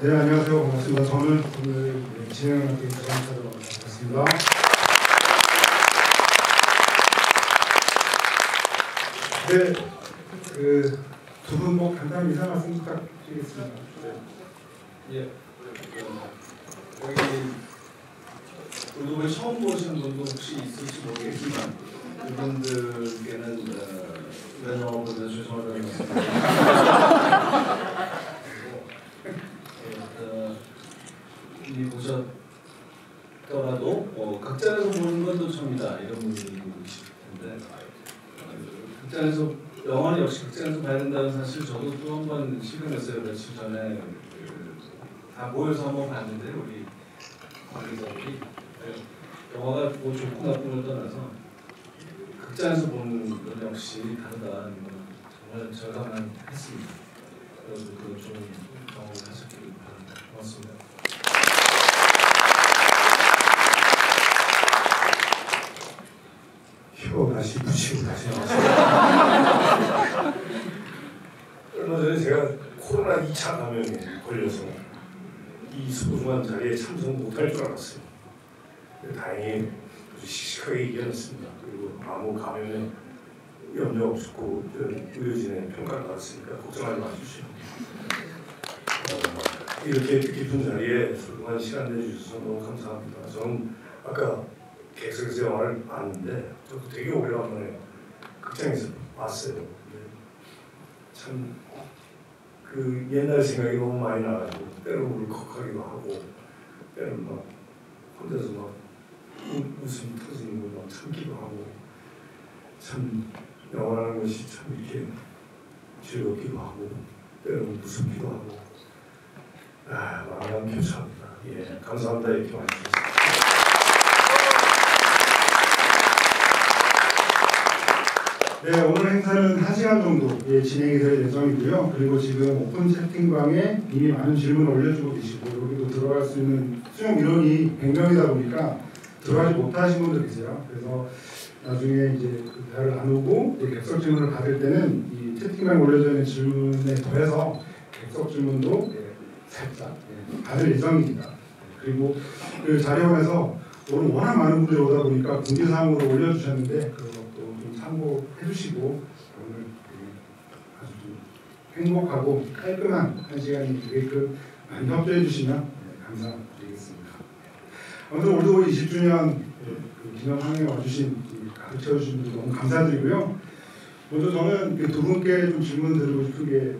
네, 안녕하세요. 반갑습니다. 저는 오늘 진행을 맡게 된 조상차로 반갑습니다. 네, 그 두 분 뭐 간단히 인사 말씀 부탁드리겠습니다. 예. 어, 여기 우리 처음 보시는 분도 혹시 있을지 모르겠지만 그분들께는 어, 면허보다 죄송하다는 말씀. 어, 이 보셨더라도 어, 극장에서 보는 건 또 처음이다 이런 분들이 계실 텐데 어, 극장에서 영화는 역시 극장에서 봐야 된다는 사실 저도 또 한 번 실감했어요 며칠 전에 그, 다 모여서 한번 봤는데 우리 관계자들이 네, 영화가 뭐 좋고 나쁨을 떠나서 극장에서 보는 건 역시 다르다는 건 정말 절감만 했습니다. 그래서 그거 좀 경험하셨기를 바랍니다. 고맙습니다. 혀 다시 붙이고 다시 나왔습니다. 얼마 전에 제가 코로나 2차 감염에 걸려서 이 소중한 자리에 참석 못할 줄 알았어요. 다행히 씩씩하게 이겨냈습니다. 그리고 아무 감염에 염려 없었고 의료진의 평가를 받았으니까 걱정하지 마십시오. 어, 이렇게 뜻깊은 자리에 소중한 시간 내주셔서 너무 감사합니다. 저는 아까 객석에서 영화를 봤는데 저도 되게 오래간만에 극장에서 봤어요. 참 그 옛날 생각이 너무 많이 나가지고 때로는 울컥하기도 하고 때로는 막 혼자서 막 우- 웃음 터지는 걸막 참기도 하고 참 영화라는 것이 참 이렇게 즐겁기도 하고 때로는 무섭기도 하고 아 마음 교차합니다. 예 감사합니다 이렇게 말씀드렸습니다. 네, 오늘 행사는 1시간 정도 예, 진행이 될 예정이고요. 그리고 지금 오픈 채팅방에 이미 많은 질문을 올려주고 계시고 여기도 들어갈 수 있는 수용 인원이 100명이다 보니까 들어가지 못하신 분들 계세요. 그래서 나중에 이제 그 대화를 나누고 객석 질문을 받을 때는 이 채팅방에 올려져 있는 질문에 더해서 객석 질문도 예, 살짝 예, 받을 예정입니다. 그리고 그 자료원에서 오늘 워낙 많은 분들이 오다 보니까 공지사항으로 올려주셨는데 좀 참고해 주시고 오늘 그 아주 좀 행복하고 깔끔한 한 시간이 되게끔 많이 협조해 주시면 네, 감사드리겠습니다. 아무튼 올드보이 20주년 그 기념항에 와주신 가르쳐 주신 분들 너무 감사드리고요. 먼저 저는 그두 분께 좀 질문 드리고 싶은 게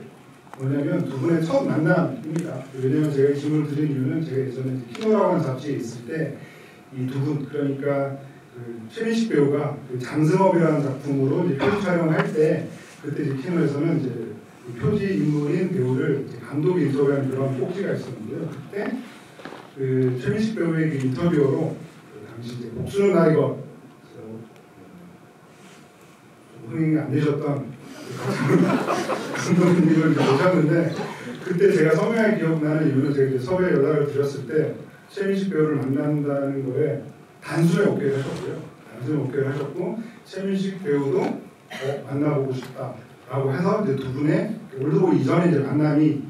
뭐냐면 두 분의 첫 만남입니다. 왜냐면 제가 이 질문을 드린 이유는 제가 예전에 키노라고 하는 잡지에 있을 때 이 두 분 그러니까 그 최민식 배우가 그 장승업이라는 작품으로 이제 표지 촬영을 할때 그때 이제 키노에서는 이제 그 표지 인물인 배우를 감독이 인터뷰하는 그런 꼭지가 있었는데요. 그때 그 최민식 배우의 그 인터뷰어로 그 당시 이제 목수는 나이거 흥행이 안 되셨던 감독님을 이제 모셨는데 그때 제가 서명에 기억나는 이유는 제가 이제 섭외 연락을 드렸을 때 최민식 배우를 만난다는 거에 단순히 오케이를 하셨고요. 단순히 오케이를 하셨고 최민식 배우도 어, 만나보고 싶다라고 해서 이제 두 분의 올드보이 이전에 이제 만남이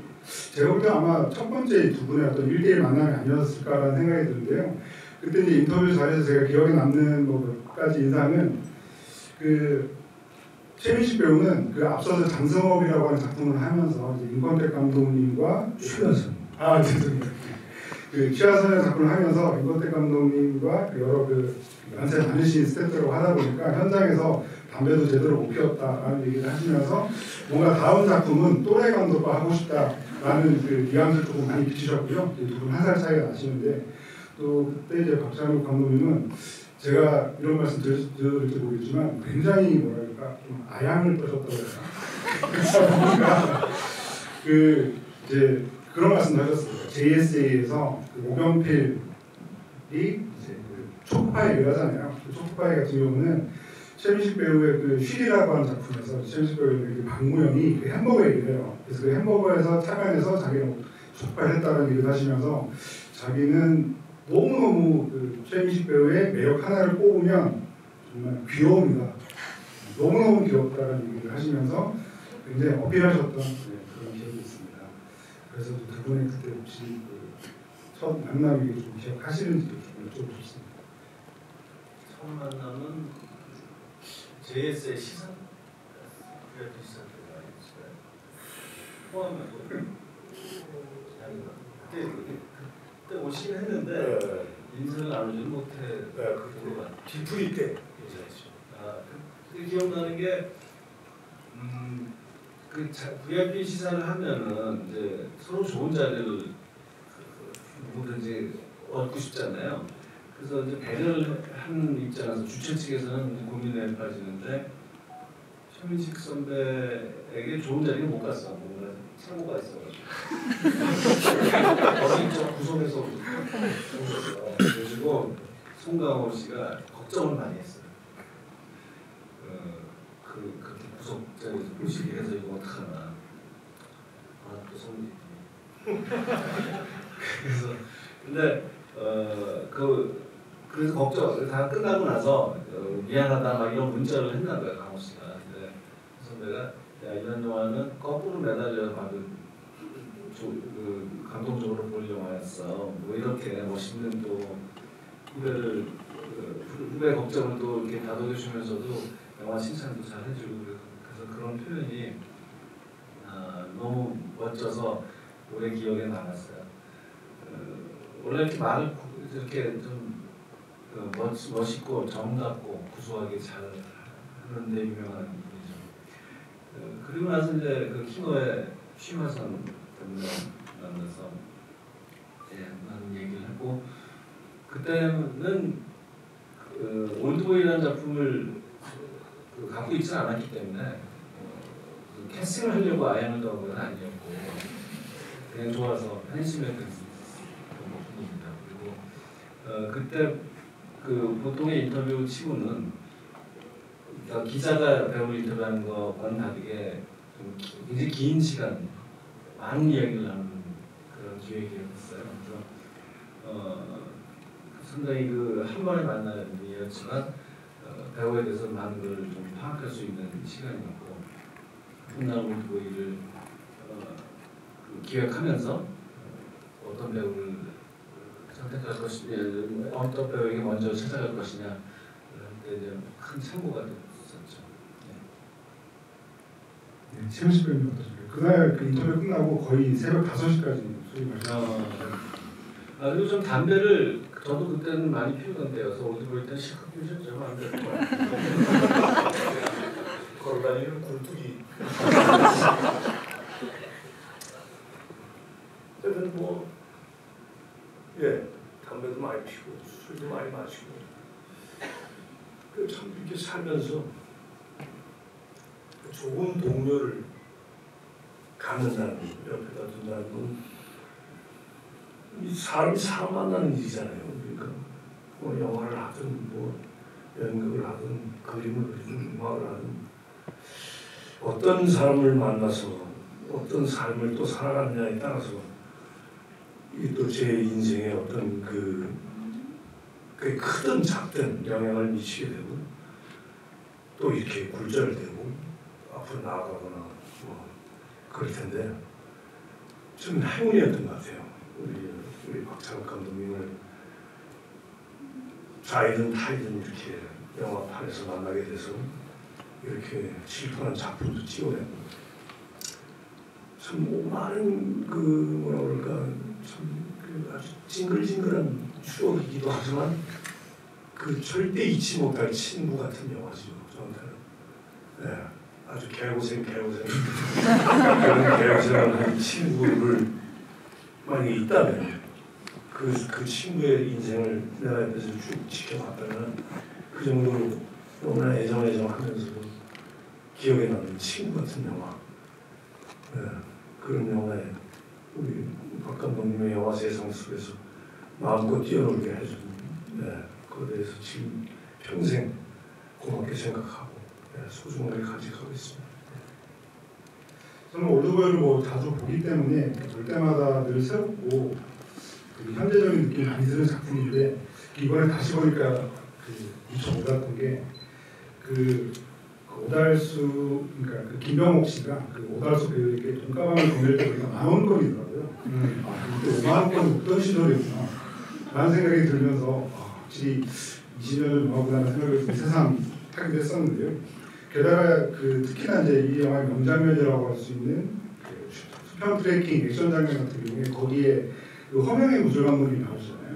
제가 볼 때 아마 첫 번째 두 분의 어떤 1대1 만남이 아니었을까라는 생각이 드는데요. 그때 이제 인터뷰 자리에서 제가 기억에 남는 뭐몇 가지 인상은 그 최민식 배우는 그 앞서서 장성업이라고 하는 작품을 하면서 이제 임권택 감독님과 최연선 아 죄송해요. 그 취하선의 작품을 하면서 임권택 감독님과 그 여러 그 연세 많으신 스태프들하고 하다 보니까 현장에서 담배도 제대로 못 피웠다라는 얘기를 하시면서 뭔가 다음 작품은 또래 감독과 하고 싶다라는 그 뉘앙스를 조금 많이 비치셨고요. 두분한살 차이가 나시는데 또 그때 이제 박찬욱 감독님은 제가 이런 말씀 드려- 드려드릴지 모르겠지만 굉장히 뭐랄까 좀 아양을 떠셨다고 해야 되나 그 이제 그런 말씀도 하셨어요. JSA에서 그 오병필이 이제 그 초코파이를 하잖아요. 그 초코파이 같은 경우는 최민식 배우의 그 쉴이라고 하는 작품에서 최민식 배우의 그 박무영이 그 햄버거 얘기를 해요. 그래서 그 햄버거에서 착안해서 자기는 초코파이를 했다는 얘기를 하시면서 자기는 너무너무 그 최민식 배우의 매력 하나를 꼽으면 정말 귀여움이다. 너무너무 귀엽다는 얘기를 하시면서 굉장히 어필하셨던 네, 그런 기억이 있습니다. 그래서 두 분의 그때 혹시 그첫 만남이 좀 기억하시는지 좀 여쭤보고 싶습니다. 처음 만남은 JS의 시상 그래도 때가 있어요. 포함하고? 그때 그때 오시긴 했는데 네, 인사를 나누지는 못해. 네, 그때 뒤풀이 때 인사했죠. 아, 그, 그 기억나는 게, 음, 그 자, VIP 시사를 하면은 이제 서로 좋은 자리를 그, 그, 누구든지 얻고 싶잖아요. 그래서 이제 배려를 하는 입장에서 주최 측에서는 고민에 빠지는데 최민식 선배에게 좋은 자리에 못 갔어. 뭔가 사고가 있어가지고. 어린 저 구석에서 어, 그래가지고 송강호 씨가 걱정을 많이 했어요. 어, 그 구석자리에서 무식이 해서 이거 어떡하나. 아또 손이. 그래서 근데 어그 그래서 걱정 다 끝나고 나서 어, 미안하다 막 이런 문자를 했나 봐요 강호 씨가. 근데 그 선배가 야 이런 영화는 거꾸로 매달려 받은 조, 그 감동적으로 볼 영화였어. 뭐 이렇게 멋있는 또 후배를 그 후배 걱정을 또 이렇게 다독여주면서도 영화 칭찬도 잘 해주고 그런 표현이 아, 너무 멋져서 오래 기억에 남았어요. 어, 원래 이렇게 말을 구- 이렇게 좀 어, 멋, 멋있고 정답고 구수하게 잘 하는데 유명한 분이죠. 어, 그리고 나서 이제 그 키노의 취마선 때문에 만나서 예, 많은 얘기를 했고 그때는 그 올드보이라는 작품을 그 갖고 있지 않았기 때문에 어, 그 캐스팅을 하려고 아예 하는 건 아니었고 그냥 좋아서 됐었던 것뿐입니다. 그리고 어, 그때 그 보통의 인터뷰 치고는 그러니까 기자가 배우를 인터뷰하는 것과는 다르게 좀 기- 굉장히 긴 시간 많은 이야기를 하는 그런 기획이었어요. 그래서 어, 상당히 그 한 번에 만나는 일이었지만 어, 배우에 대해서 많은 걸 좀 파악할 수 있는 시간이었고 훗날 올드보이를 어, 그 기획하면서 어, 어떤 배우를 선택할 것이냐, 어떤 배우에게 먼저 찾아갈 것이냐 이런 데 이제 큰 참고가 됐었죠. 네, 최민식 배우님 어떠신가요? 그날 그 인터뷰 끝나고 거의 새벽 5시까지 소리 마셨어요. 어, 아 그리고 좀 담배를 저도 그때는 많이 피우던 때여서 올드보이 때는 실컷 피우셨죠 안될 거야. 걸어다니는 굴뚝이. 그때는 뭐, 예, 담배도 많이 피고, 술도 많이 마시고. 그참 이렇게 살면서 그 좋은 동료를 갖는다는, 거, 옆에다 둔다는 건, 이 사람이 사람 만나는 일이잖아요. 그러니까, 뭐 영화를 하든, 뭐, 연극을 하든, 그림을 그리든, 음악을 하든, 어떤 사람을 만나서 어떤 삶을 또 살아가느냐에 따라서 또 제 인생에 어떤 그 크든 작든 영향을 미치게 되고 또 이렇게 굴절되고 앞으로 나아가거나 뭐 그럴 텐데 좀 행운이었던 것 같아요. 우리 우리 박찬욱 감독님을 좌이든 타이든 이렇게 영화판에서 만나게 돼서 이렇게 실패한 작품도 찍어내고 참 많은 그 뭐라 그럴까 참그 아주 징글징글한 추억이기도 하지만 그 절대 잊지 못할 친구 같은 영화죠 저한테는. 네, 아주 개고생 개고생. 그런 개고생을 한 친구를 만약에 있다면 그, 그 친구의 인생을 내가 옆에서 쭉 지켜봤다면 그 정도로 너무나 애정애정하면서도 기억에 남는 친구 같은 영화 네, 그런 영화에 우리 박 감독님의 영화 세상 속에서 마음껏 뛰어놀게 해준 네, 그에 대해서 지금 평생 고맙게 생각하고 네, 소중하게 간직하고 있습니다. 저는 올드보이를 뭐 자주 보기 때문에 볼 때마다 늘 새롭고 그 현대적인 느낌이 많이 드는 작품인데 이번에 다시 보니까 그 미처 몰랐던 게그 그 오달수 그러니까 그 김병옥 씨가 그 오달수 배우에게 돈가방을 보낼 때 우리가 만 원권이더라고요. 음. 아, 그때 5만 원권이 어떤 시절이었구나. 라는 생각이 들면서 아, 확실히 20년을 넘어갔다는 생각을 좀 새삼 하기도 했었는데요. 게다가 그 특히나 이제 이 영화의 명장면이라고 할 수 있는 그 수평 트래킹 액션 장면 같은 경우에 거기에 그 허명행 무술 감독이 나오시잖아요.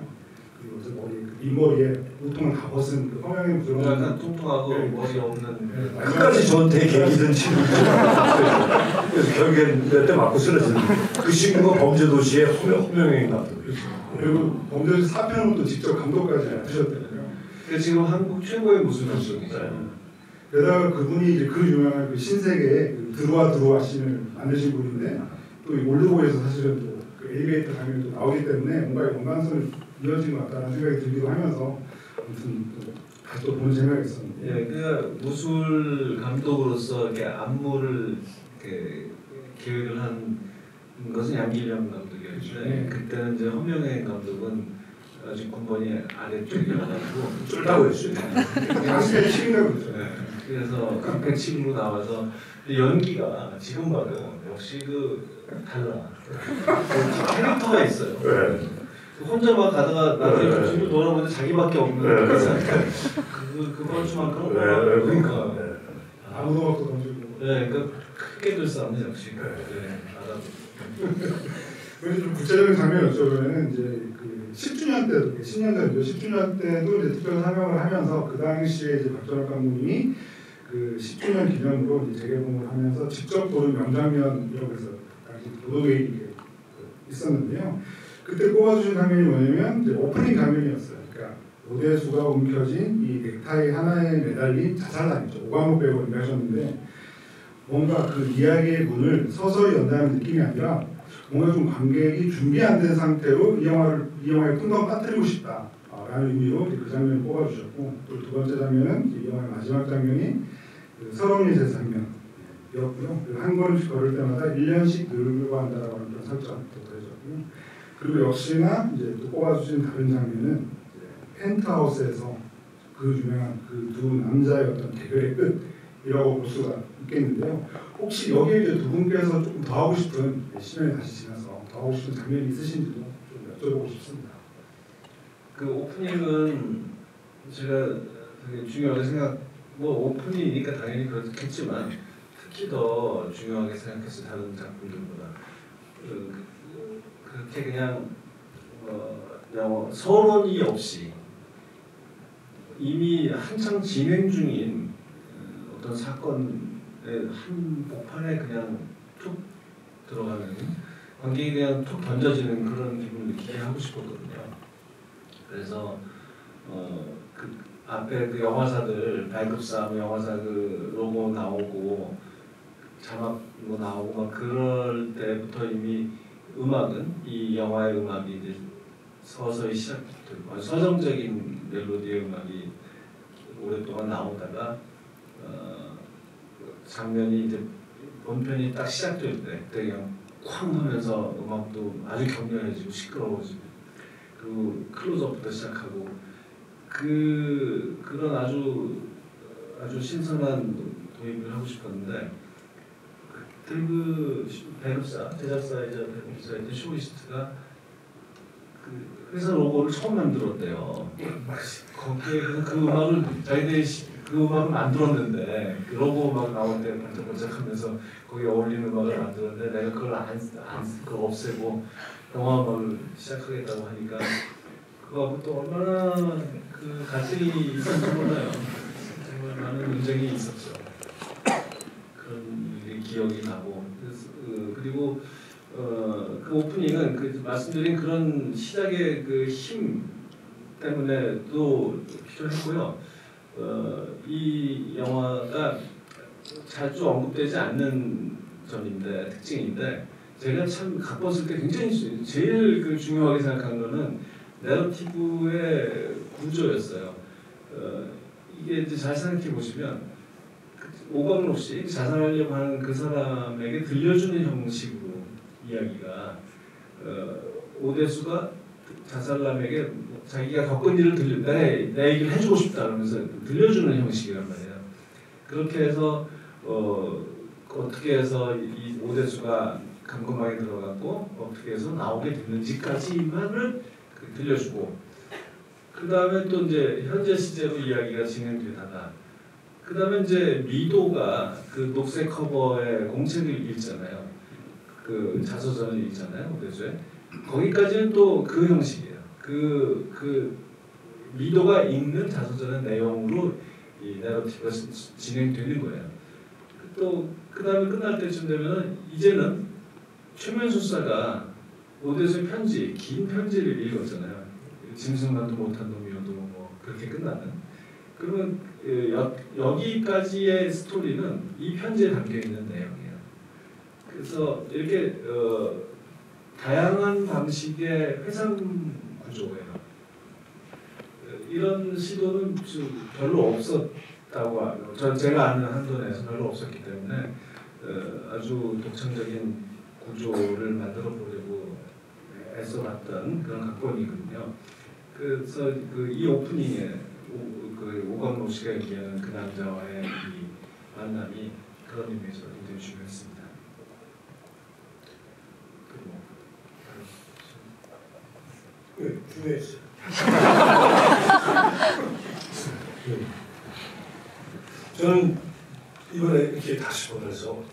그 머리 그 빈머리에 우통을 다 벗은 그 허명의 무술 약간 감독. 통통하고 네. 머리 없는 네. 끝까지 저한테 계기든 친구. 그래서 결국엔 몇 대 맞고 쓰러지는. 그 친구가 범죄도시의 호명, 호명행 감독. 그리고 범죄 사편을 또 직접 감독까지. 그 지금 한국 최고의 무술 감독이죠. 게다가 그분이 이제 그 유명한 그 신세계의 그 들어와 들어와 씬을 만드신 분인데 또이 올드보이에서 사실은 또 그 엘리베이터 장면이 또 나오기 때문에 뭔가 연관성을 이어진 것 같다는 생각이 들기도 하면서 아무튼 또 다시 또 보는 재미가 있었는데 예, 그 무술 감독으로서 이렇게 안무를 이렇게 계획을 한 것은 양길영 감독이었는데 네. 그때는 이제 허명행 감독은 아직 군번이 아래쪽이어가지고 쫄다고 했어요. 당시에 시민이라고 그러죠. 네, 그래서 깡패 친구로 나와서 연기가 지금 봐도 역시 그 달라 그 캐릭터가 있어요. 네. 혼자 막 가다가 나중에 네. 뒤로 돌아보는데 자기밖에 없는 네. 그 그걸 좀만큼 네, 그러니까. 네. 아무도 막도 던지고 네, 그 크게 들 싸움이 역시 네, 알아. 그래서 좀 구체적인 장면 여쭤보면은 이제 그 10주년 때도 10년 전이죠. 10주년 때도 이제 특별 사명을 하면서 그 당시에 이제 박전학 감독님이 그 10주년 기념으로 이제 재개봉을 하면서 직접 보는 명장면이라고 해서 당시 그 있었는데요. 그때 꼽아주신 장면이 뭐냐면 이제 오프닝 장면이었어요. 그러니까 오대수가 움켜진 이 넥타이 하나에 매달린 자살단이죠. 오광록 배우가 연기하셨는데 뭔가 그 이야기의 문을 서서히 연다는 느낌이 아니라 뭔가 좀 관객이 준비 안 된 상태로 이 영화를 이 영화에 풍덩 빠뜨리고 싶다라는 의미로 그 장면을 뽑아주셨고 또 두 번째 장면은 이 영화의 마지막 장면이 그 서러운 제 장면이었고요. 그한 걸음씩 걸을 때마다 1년씩 늘고 한다라고 하는 그런 더해졌고요. 그리고 역시나 이제 또 뽑아주신 다른 장면은 펜트하우스에서 그 유명한 그 두 남자의 어떤 대결의 끝이라고 볼 수가 있겠는데요. 혹시 여기에 이제 두 분께서 조금 더 하고 싶은 10년이 다시 지나서 더 하고 싶은 장면이 있으신지도 좀 여쭤보고 싶습니다. 그 오프닝은 제가 되게 중요하게 생각 뭐 오프닝이니까 당연히 그렇겠지만 특히 더 중요하게 생각했어요 다른 작품들보다 그, 그렇게 그냥 어, 서론이 없이 이미 한창 진행 중인 어, 어떤 사건의 한 복판에 그냥 툭 들어가는 관객이 그냥 툭 던져지는 그런 기분을 느끼게 하고 싶었거든요. 그래서 어, 그 앞에 그 영화사들 발급사 영화사 그 로고 나오고 자막 뭐 나오고 막 그럴 때부터 이미 음악은 이 영화의 음악이 이제 서서히 시작되고 서정적인 멜로디의 음악이 오랫동안 나오다가 어, 장면이 이제 본편이 딱 시작될 때 그냥 쾅 하면서 음악도 아주 격렬해지고 시끄러워지고 그리고 클로즈업부터 시작하고 그 그런 아주 아주 신선한 도입을 하고 싶었는데 그때 그 배급사 제작사이자 배급사이자 쇼이스트가 그 회사 로고를 처음 만들었대요. 거기에 그냥 그 음악을 자기들이 시- 그 음악을 만들었는데 그 로고 막 나올 때 반짝반짝하면서 거기에 어울리는 음악을 만들었는데 내가 그걸 안, 안 그걸 없애고 영화 음악을 시작하겠다고 하니까 그거하고 또 얼마나 그 갈등이 있었는지 몰라요. 정말 많은 논쟁이 있었죠. 기억이 나고 어, 그리고 어, 그 오프닝은 그 말씀드린 그런 시작의 그 힘 때문에도 필요했고요. 어, 이 영화가 자주 언급되지 않는 점인데 특징인데 제가 참 왔을 때 굉장히 제일 그 중요하게 생각한 거는 내러티브의 구조였어요. 어, 이게 이제 잘 생각해 보시면 그 오광록 씨 자살하려고 하는 그 사람에게 들려주는 형식으로 이야기가 어, 오대수가 자살남에게 자기가 겪은 일을 들려 내, 내 얘기를 해주고 싶다 그러면서 들려주는 형식이란 말이에요. 그렇게 해서 어, 어떻게 해서 이 오대수가 감금망에 들어갔고 어떻게 해서 나오게 됐는지까지만을 그 들려주고 그 다음에 또 이제 현재 시제로 이야기가 진행되다가 그 다음에 이제 미도가 그 녹색 커버에 공책을 읽잖아요. 그 자서전을 읽잖아요. 오대수에 거기까지는 또 그 형식이에요. 그, 그 미도가 읽는 자서전의 내용으로 이 내러티브가 지- 진행되는 거예요. 또 그 다음에 끝날 때쯤 되면 이제는 최면 수사가 오대수의 편지, 긴 편지를 읽었잖아요. 짐승만도 못한 놈이어도 뭐 그렇게 끝나는. 그러면 그 여, 여기까지의 스토리는 이 편지에 담겨 있는 내용이에요. 그래서 이렇게 어, 다양한 방식의 회상 구조예요. 어, 이런 시도는 좀 별로 없었다고 하- 저 제가 아는 한도 내에서 별로 없었기 때문에 어, 아주 독창적인 구조를 만들어 보려고 애써봤던 그런 각본이거든요. 그래서 그 이 오프닝에 오, 그 오광록 씨가 얘기하는 그 남자와의 이 만남이 그런 의미에서 굉장히 중요했습니다. 그리고 네, 중요했어요. 네. 저는 이번에 이렇게 다시 보면서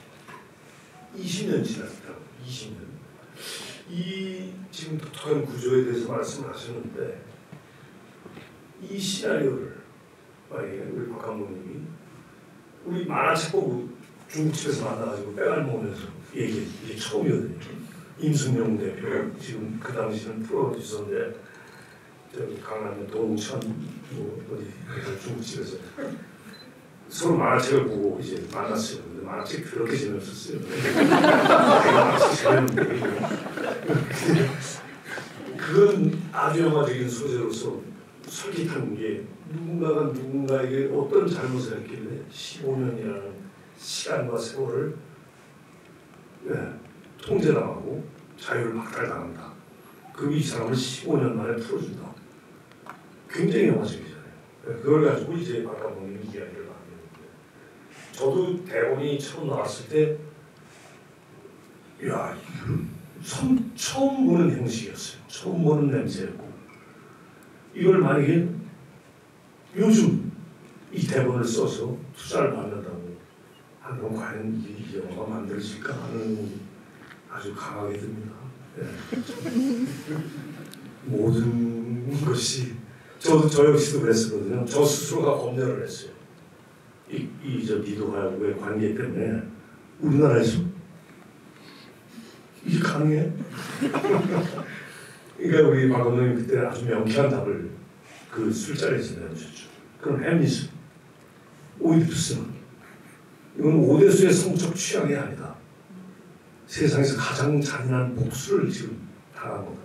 20년 지났더라고요. 20년. 이 지금 독특한 구조에 대해서 말씀을 하셨는데 이 시나리오를 만약에 우리 박 감독님이 우리 만화책 보고 중국집에서 만나가지고 빼갈 먹으면서 얘기 이게 처음이거든요. 임승용 대표 지금 그 당시는 프로듀서인데 저기 강남의 동천 뭐 어디 그 중국집에서 서로 만화책을 보고 이제 만났어요. 근데 만화책 그렇게 재미없었어요. 내가 만화책 재미없는데 그건 아주 영화적인 소재로서 솔깃한 게 누군가가 누군가에게 어떤 잘못을 했길래 15년이라는 시간과 세월을 예, 통제당하고 자유를 박탈당한다. 그리고 이 사람을 15년 만에 풀어준다. 굉장히 영화적이잖아요. 예, 그걸 가지고 이제 아까 보는 이야기를 했는데 저도 대본이 처음 나왔을 때 야, 이거 처음 보는 형식이었어요. 처음 보는 냄새였고 이걸 만약에 요즘 이 대본을 써서 투자를 받는다고 한번 과연 이 영화가 만들어질까 하는 아주 강하게 듭니다. 예. 모든 것이 저도 저 역시도 그랬었거든요. 저 스스로가 검열을 했어요. 이 이 저 미도하고의 관계 때문에 우리나라에서 이게 가능해? 그러니까 우리 박 감독님 그때 아주 명쾌한 답을 그 술자리에서 내주셨죠. 그럼 햄리스, 오이디푸스는 이건 오대수의 성적 취향이 아니다. 세상에서 가장 잔인한 복수를 지금 당한 거다.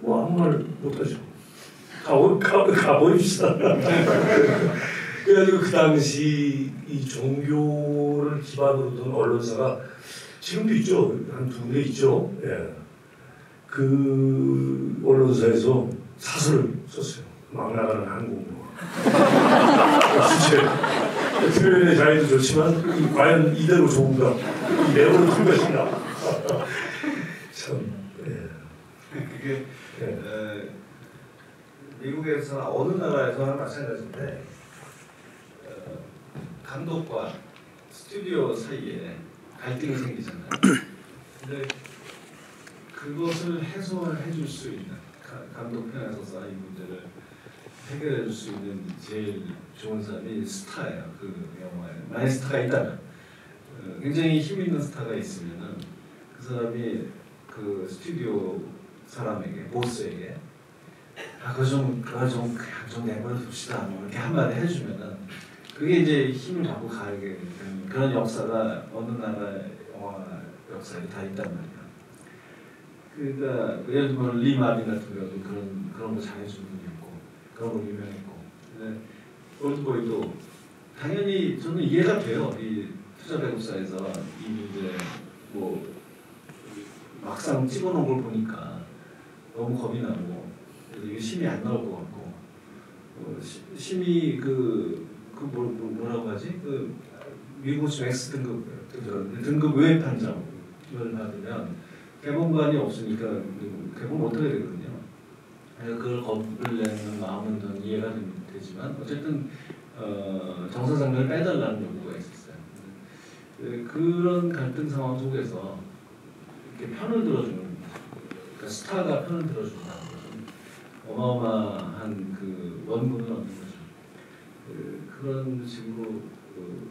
뭐 아무 말 못하죠. 가보, 가, 가보입시다. 그래가지고 그 당시 이 종교를 기반으로 둔 언론사가 지금도 있죠. 한두 군데 있죠. 예. 그 언론사에서 사설을 썼어요. 막 나가는 한국어. 표현의 자유도 좋지만 이 과연 이대로 좋은가? 이 내용을 준 것인가? 참. 예. 그게 예. 에, 미국에서 어느 나라에서나 마찬가지인데 어, 감독과 스튜디오 사이에 갈등이 생기잖아요. 근데 그것을 해소해 줄 수 있는 가- 감독 편에서 이 문제를 해결해 줄 수 있는 제일 좋은 사람이 스타예요. 그 영화에 만약 스타가 있다면 어, 굉장히 힘 있는 스타가 있으면은 그 사람이 그 스튜디오 사람에게 보스에게 아 그거 좀 그거 좀 그냥 좀 내버려 둡시다 뭐 이렇게 한마디 해주면은 그게 이제 힘을 받고 가게 되는 그런 역사가 어느 나라 영화 역사에 다 있단 말이야. 그러니까 예를 들면 리 마빈 같은 경우도 그런 그런 거 잘해준 분이 있고 그런 거 유명했고 근데 올드보이도 당연히 저는 이해가 돼요. 이 투자 배급사에서 이 이제 뭐 막상 찍어놓은 걸 보니까 너무 겁이 나고 이게 심이 안 나올 것 같고 어, 시- 심이 그 그 뭐, 뭐, 뭐라고 하지? 그 미국 지금 X 등급 그 등급 외 판정을 받으면 개봉관이 없으니까 개봉 못 하게 되거든요. 그걸 겁을 내는 마음은 좀 이해가 되지만 어쨌든 어, 정서 장면을 빼달라는 요구가 있었어요. 그- 그런 갈등 상황 속에서 이렇게 편을 들어주는 그러니까 스타가 편을 들어준다는 것은 어마어마한 그 원문은 없는 거죠. 그, 그런 식으로 그,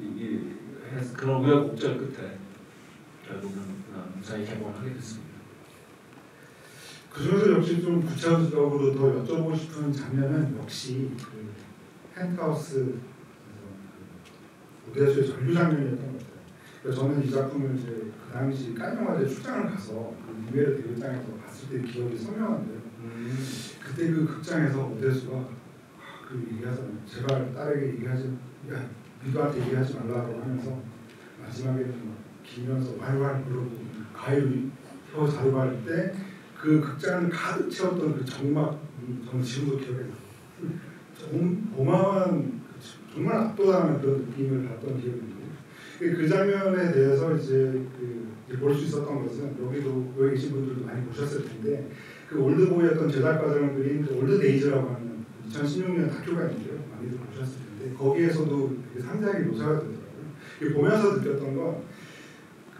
이, 이, 해서 그런 우여곡절 끝에 결국은 어, 무사히 개봉하게 됐습니다. 그 중에서 역시 좀 구체적으로 더 여쭤보고 싶은 장면은 역시 그 펜트하우스 그 오대수의 전류 장면이었던 것 같아요. 그래서 저는 이 작품을 이제 그 당시 깐영화제 출장을 가서 그 무예를 대극장에서 봤을 때 기억이 선명한데요. 그때 그 극장에서 오대수가 아, 그 얘기하잖아요. 제발 딸에게 얘기하지, 야 미도한테 얘기하지 말라고 하면서 마지막에는 막 기면서 왈왈 그러고 가위로 혀 자르고 때그 극장을 가득 채웠던 그 적막 음, 저는 지금도 기억에 나요. 정- 어마어마한 그 정말 압도당하는 그런 느낌을 받던 기억이 있는데 그- 그 장면에 대해서 이제 그 볼 수 있었던 것은 여기도 여기 계신 분들도 많이 보셨을 텐데 그 올드보이였던 제작 과정을 그린 그 올드데이즈라고 하는 2016년 다큐가 있는데요. 많이들 보셨을 텐데 거기에서도 되게 상세하게 묘사가 되더라고요. 보면서 느꼈던 건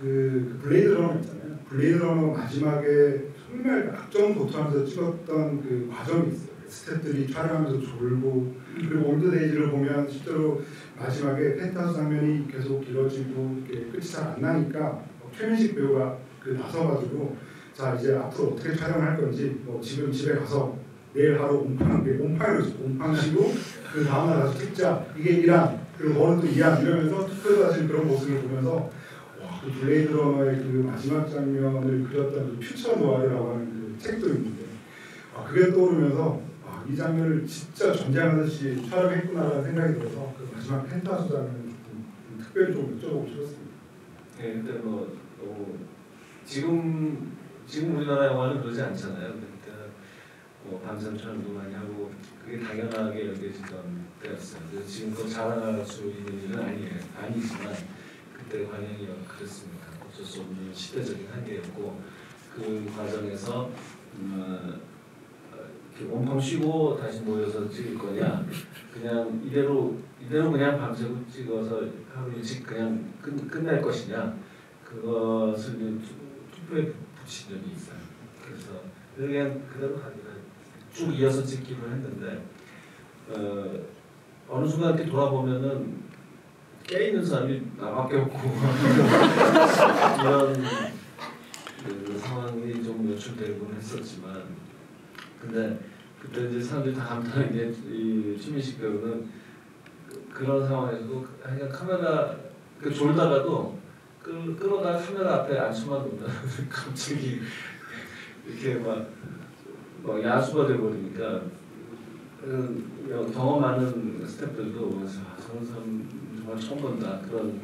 그 블레이드 러너 있잖아요. 블레이드 러너 마지막에 정말 악전고투하면서 찍었던 그 과정이 있어요. 스태프들이 촬영하면서 졸고 그리고 올드 데이즈를 보면 실제로 마지막에 펜트하우스 장면이 계속 길어지고 끝이 잘 안 나니까 뭐 최민식 배우가 그 나서가지고 자 이제 앞으로 어떻게 촬영을 할 건지 뭐 지금 집에 가서 내일 하루 옴팡으로 옴팡 쉬고 그 다음날 가서 찍자 이게 1안 그리고 또 2안 이러면서 투표를 하시는 그런 모습을 보면서 와, 그 블레이드 러너의 그 마지막 장면을 그렸던 그 Future Noir라고 하는 그 책도 있는데 아, 그게 떠오르면서 아, 이 장면을 진짜 전쟁하듯이 촬영했구나라는 생각이 들어서 그 마지막 펜트하우스 장면을 특별히 좀 여쭤보고 싶었습니다. 예, 근데 뭐 어, 지금 지금 우리나라 영화는 그러지 않잖아요. 그때 뭐 밤샘 촬영도 많이 하고 그게 당연하게 여겨지던 때였어요. 지금 그 자랑할 수 있는 일은 아니에요. 아니지만 그때 관행이 그랬습니다. 어쩔 수 없는 시대적인 한계였고 그 과정에서 음, 어, 이렇게 온통 쉬고 다시 모여서 찍을 거냐 그냥 이대로 이대로 그냥 밤새고 찍어서 하루 일찍 그냥 끝, 끝낼 것이냐 그것을 투표에 붙인 적이 있어요. 그래서 그냥 그대로 가기가 쭉 이어서 찍기로 했는데 어, 어느 순간 이렇게 돌아보면은 깨 있는 사람이 나밖에 없고. 이런 그 상황이 좀 연출되곤 했었지만. 근데 그때 이제 사람들이 다 감탄한 게이 최민식 배우는 그- 그런 상황에서도 그냥 카메라 그 졸다가도 끌, 끌어다 카메라 앞에 앉혀만 놓는다. 갑자기 이렇게 막, 막 야수가 돼버리니까. 그 경험 많은 스태프들도 아, 저런 사람 정말 처음 본다 그런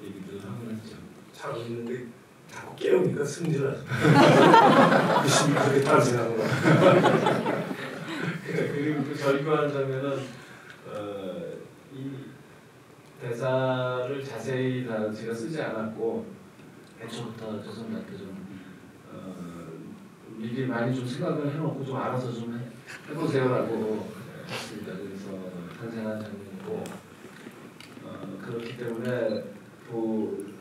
얘기들을 하곤 했죠. 자고 있는데 자꾸 깨우니까 승질나서 그 심이 그렇게 탄생하는 거야. 그리고 그 절규하는 장면은 어, 이 대사를 자세히 다 제가 쓰지 않았고 애초부터 조선한테 좀 어, 미리 많이 좀 생각을 해놓고 좀 알아서 좀 해, 해보세요라고 했습니다. 그래서 탄생한 장면이고 어, 그렇기 때문에 그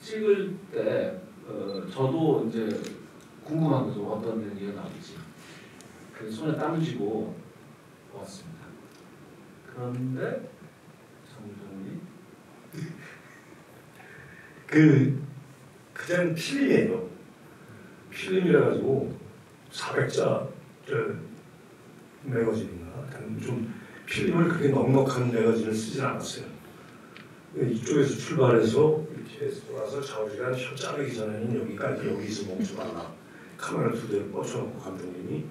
찍을 때 어, 저도 이제 궁금한 거죠 어떤 얘기가 나올지. 그 손에 땀을 쥐고 왔습니다. 그런데 정종이 그 그냥 필름이에요. 필름이라 가지고 400자 저 매거진인가 좀 필름을 그렇게 넉넉한 매거진을 쓰진 않았어요. 이쪽에서 출발해서 이렇게 돌아서 좌우지간 혀 자르기 전에는 여기까지 여기서 멈춰 달라. 카메라 두 대를 뻗쳐놓고 감독님이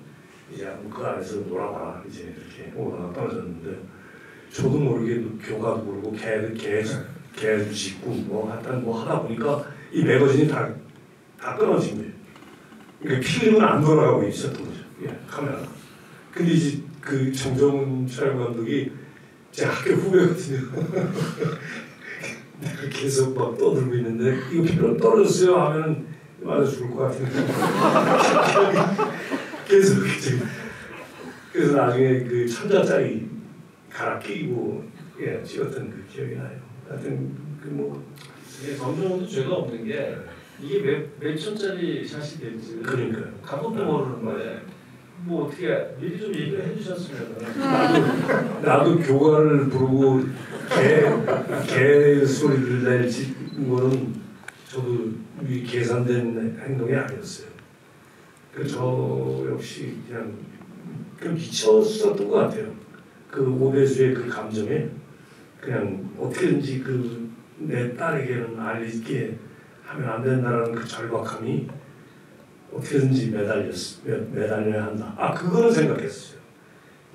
이제 그 안에서 놀아봐라 이제 이렇게 오르나 떨어졌는데 저도 모르게 교가도 모르고 개, 개, 개도 짖고 뭐 하여튼 뭐 하다 보니까 이 매거진이 다, 다 끊어진 거예요. 그러니까 필름은 안 돌아가고 있었던 거죠. 예, 카메라가. 근데 이제 그 정정훈 촬영 감독이 제 학교 후배거든요. 계속 막 떠들고 있는데 이거 필요 떨어졌어요 하면 맞아 죽을 것 같은데 계속 이제 그래서 나중에 그 천자짜리 갈아 끼고 예 찍었던 그 기억이 나요. 하여튼 그뭐 이게 정정도 죄가 없는 게 이게 몇, 몇 천짜리 샷이 될지 그러니까요. 가격도 모르는데 뭐 어떻게 미리 좀 얘기를 해주셨으면 나도 교가를 부르고 개, 개 소리를 낼지 거는 저도 이 계산된 행동이 아니었어요. 그래서 저 역시 그냥 그 미쳤었던 것 같아요. 그 오대수의 그 감정에 그냥 어떻게든지 그 내 딸에게는 알리게 하면 안 된다라는 그 절박함이 어떻게든지 매달렸 매, 매달려야 한다. 아 그거는 생각했어요.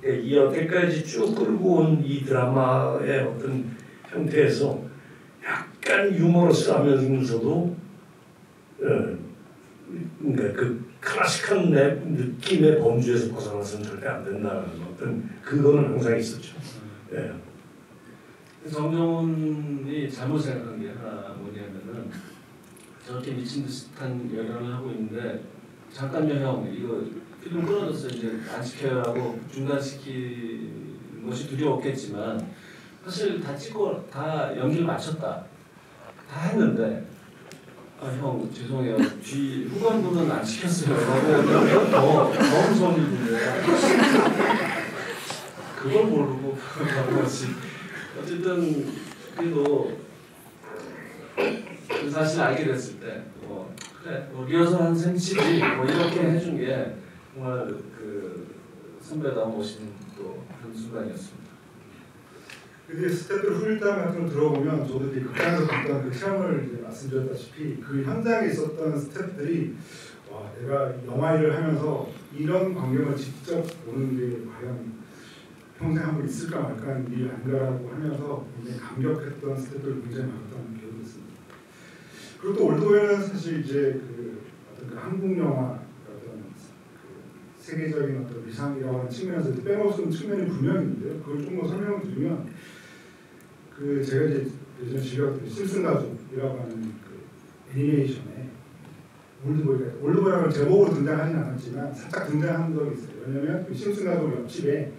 예, 이 여태까지 쭉 끌고 온 이 드라마의 어떤 형태에서 약간 유머러스하면서도 예, 그러니까 그 클래식한 내 느낌의 범주에서 벗어나서는 절대 안 된다는 어떤 그거는 항상 있었죠. 예. 정정훈이 잘못 생각한 게 하나 저렇게 미친 듯한 열연을 하고 있는데 잠깐요 형 이거 필름 끊어졌어 이제 안 시켜요 라고 중단시키는 것이 두려웠겠지만 사실 다 찍고 다 연기를 마쳤다. 다 했는데 아 형 죄송해요. 뒤 후반부는 안 시켰어요. 라고 더, 더 무서운 일인데 그걸 모르고 그런 거지 어쨌든 그래도 그 사실 알게 됐을 때 뭐, 그래 뭐 리허설 한 셈치지 뭐 이렇게 해준 게 정말 그 선배다운 멋있는 또 그런 순간이었습니다. 근데 스태프들 후일담 들어보면 저도 이제 극장에서 봤던 그 체험을 이제 말씀드렸다시피 그 현장에 있었던 스태프들이 와 내가 영화 일을 하면서 이런 광경을 직접 보는 게 과연 평생 한번 있을까 말까 하는 일이 아닌가라고 하면서 굉장히 감격했던 스태프들 굉장히 많았던. 그리고 또 올드보이는 사실 이제 그 어떤 그 한국 영화 어떤 그 세계적인 어떤 위상이라고 하는 측면에서 빼놓을 수 없는 측면이 분명히 있는데요. 그걸 좀 더 설명을 드리면 그 제가 이제 예전에 즐겼던 심슨 가족이라고 하는 그 애니메이션에 올드보이가 올드보이라는 제목으로 등장하진 않았지만 살짝 등장한 적이 있어요. 왜냐하면 그 심슨 가족 옆집에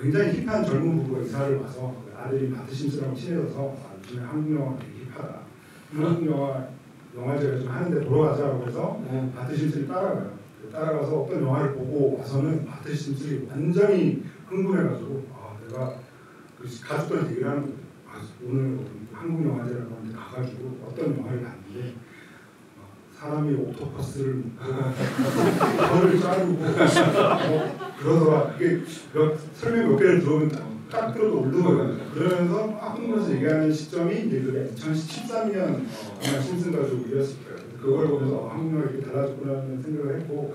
굉장히 힙한 젊은 부부가 이사를 와서 그 아들이 바트 심슨하고 친해져서 아, 요즘에 한국 영화가 되게 힙하다. 한국 영화 영화제를 좀 하는데 보러 가자고 해서 바트 심슨이 따라가요. 그 따라가서 어떤 영화를 보고 와서는 바트 심슨이 완전히 흥분해가지고 아 내가 그 가족들한테 얘기를 하는 거예요. 아, 오늘 한국 영화제라고 하는데 가가지고 어떤 영화를 봤는데 막 사람이 옥토퍼스를 혀를 자르고 어, 그러더라. 이게 몇, 설명 몇 개를 들어보면 딱 들어도 올르거든요. 그러면서 막 흥분해서 얘기하는 시점이 이제 그게 2013년 정말 심슨 가족이었을 거예요. 그걸 보면서 아, 한국 영화 이렇게 달라졌구나라는 생각을 했고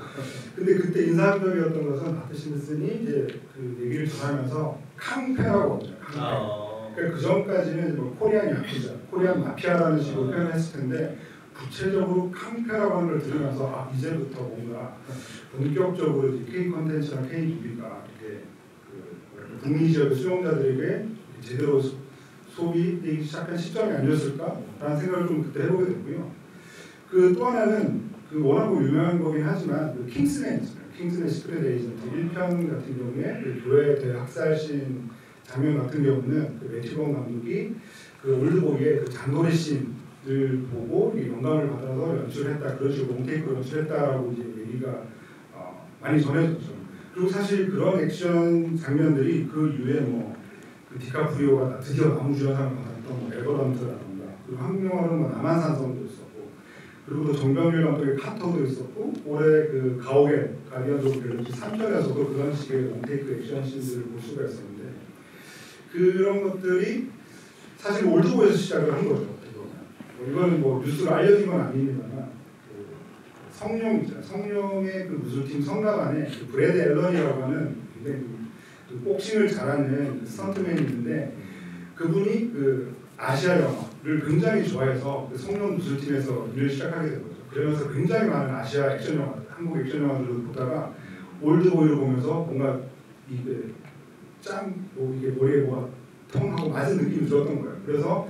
근데 그때 인상적이었던 것은 바트 심슨이 이제 그 얘기를 전하면서 캉페라고 하죠. 캉페. 아, 그러니까 그 전까지는 뭐 코리안 야쿠자, 코리안 마피아라는 식으로 표현했을 텐데 구체적으로 캉페라고 하는 걸 들으면서 아 이제부터 뭔가 본격적으로 이제 K 컨텐츠나 K 무비가 이렇게 지역의 수용자들에게 제대로 소- 소비되기 시작한 시점이 아니었을까라는 생각을 좀 그때 해보게 됐고요. 그 또 하나는 그 워낙 뭐 유명한 거긴 하지만 그 킹스맨 있잖아요. 킹스맨 시크릿 에이전트 1편 같은 경우에 그 교회 대학살 신 장면 같은 경우는 그 매튜 본 감독이 그 올드보이의 그 장도리 씬을 보고 이 영감을 받아서 연출했다 그런 식으로 롱테이크로 연출했다라고 이제 얘기가 어, 많이 전해졌죠. 그리고 사실 그런 액션 장면들이 그 이후에 뭐 그 디카프리오가 드디어 남우주연상을 받았던 뭐 레버넌트라던가 그리고 한국 영화로는 뭐 남한산성도 있었고 그리고 또 정병길 감독의 카터도 있었고 올해 그 가오갤 가디언즈 오브 갤럭시 3편에서도 그런 식의 롱테이크 액션 씬들을 볼 수가 있었는데 그런 것들이 사실 올드보이에서 시작을 한 거죠. 뭐 이거는 뭐 뉴스로 알려진 건 아닙니다만 그 성룡 있잖아요. 성룡의 그 무술팀 성가반에 그 브래드 앨런이라고 하는 굉장히 그- 그 복싱을 잘하는 그 스턴트맨이 있는데 그분이 그 아시아 영화를 굉장히 좋아해서 그 성룡 무술팀에서 일을 시작하게 된 거죠. 그러면서 굉장히 많은 아시아 액션 영화, 한국 액션 영화들을 보다가 올드보이를 보면서 뭔가 이게 그 짱, 뭐 이게 머리에 뭐가 텅하고 맞은 느낌이 들었던 거예요. 그래서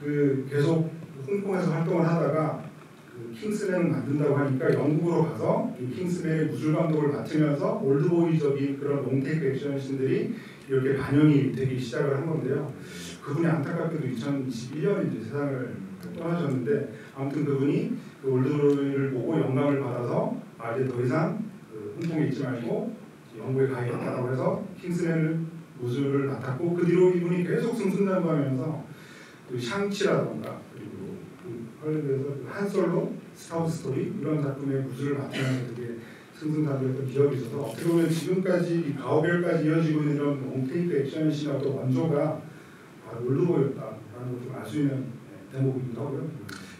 그 계속 홍콩에서 활동을 하다가 그 킹스맨을 만든다고 하니까 영국으로 가서 이 킹스맨의 무술 감독을 맡으면서 올드보이적인 그런 롱테이크 액션씬들이 이렇게 반영이 되기 시작을 한 건데요. 그분이 안타깝게도 2021년에 이제 세상을 떠나셨는데 아무튼 그분이 그 올드보이를 보고 영감을 받아서 아 이제 더 이상 그 홍콩에 있지 말고 영국에 가야겠다고 해서 킹스맨을 무술을 맡았고 그 뒤로 이분이 계속 승승장구하면서 그 샹치라던가 헐리우드에서 그 한 솔로 스타워즈 스토리 이런 작품의 무술을 맡으면서 되게 승승장구했던 기억이 있어서 어떻게 보면 지금까지 이 가오갤까지 이어지고 있는 이런 롱테이크 액션씬의 어떤 원조가 바로 올드보이였다라는 걸 좀 알 수 있는 네, 대목이기도 하고요.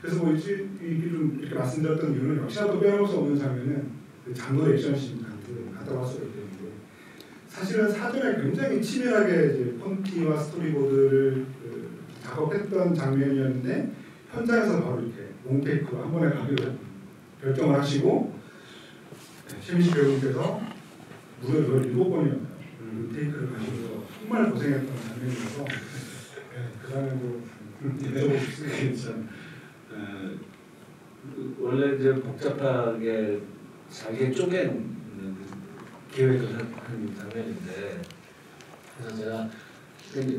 그래서 뭐 이렇게 좀 이렇게 말씀드렸던 이유는 역시나 또 빼놓을 수 없는 장면은 그 같은 갔다고 할 수가 있는데 사실은 사전에 굉장히 치밀하게 이제 폰티와 스토리보드를 그 작업했던 장면이었는데 현장에서 바로 이렇게 롱테이크 한 번에 가기로 결정을 하시고 네, 최민식 배우님께서 무려 17번이었나요? 그 테이크를 가시면서 정말 고생했던 장면이어서 네, 그 장면도 여쭤보고 싶습니다. 어, 그 원래 이제 복잡하게 자기 쪼갠 그 계획을 한, 한 장면인데 그래서 제가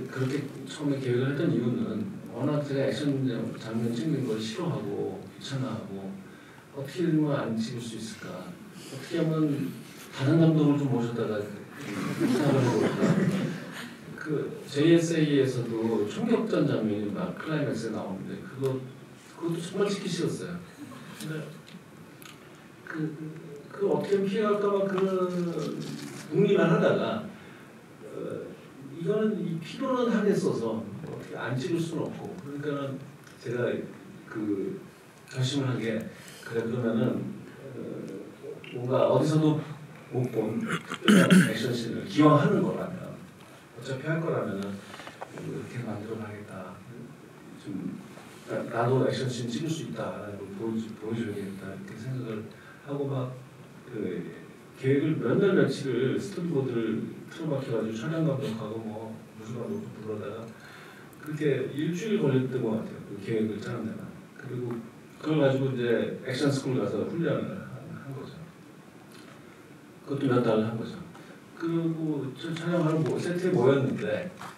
그렇게 처음에 계획을 했던 이유는 워낙 제가 액션 장면 찍는 걸 싫어하고 귀찮아하고 어떻게 하면 안 찍을 수 있을까 어떻게 하면 다른 감독을 좀 모셨다가 그 JSA에서도 총격전 장면이 막 클라이맥스에 나오는데 그거 그것도 정말 찍기 싫었어요. 그, 그 어떻게 피해갈까봐 그 궁리만 하다가 어, 이거는 이 필요는 하겠어서 안 찍을 수는 없고 그러니까는 제가 그 결심을 한 게 그래 그러면은 어, 뭔가 어디서도 못 본 액션씬을 기왕 하는 거라면 어차피 할 거라면은 이렇게 만들어 가겠다. 좀 나- 나도 액션씬 찍을 수걸 보여주, 보여줘야겠다 이렇게 생각을 하고 막그 계획을 몇 날 며칠을 스토리보드를 틀어박혀가지고 촬영 감독하고 뭐 무슨 감독도 부르다가 그렇게 일주일 걸렸던 것 같아요. 그 계획을 짜는 데가 그리고 그걸 가지고 이제 액션 스쿨 가서 훈련을 한- 한 거죠. 그것도 몇 달을 한 거죠. 그리고 저 촬영하러 뭐 세트에 모였는데 어,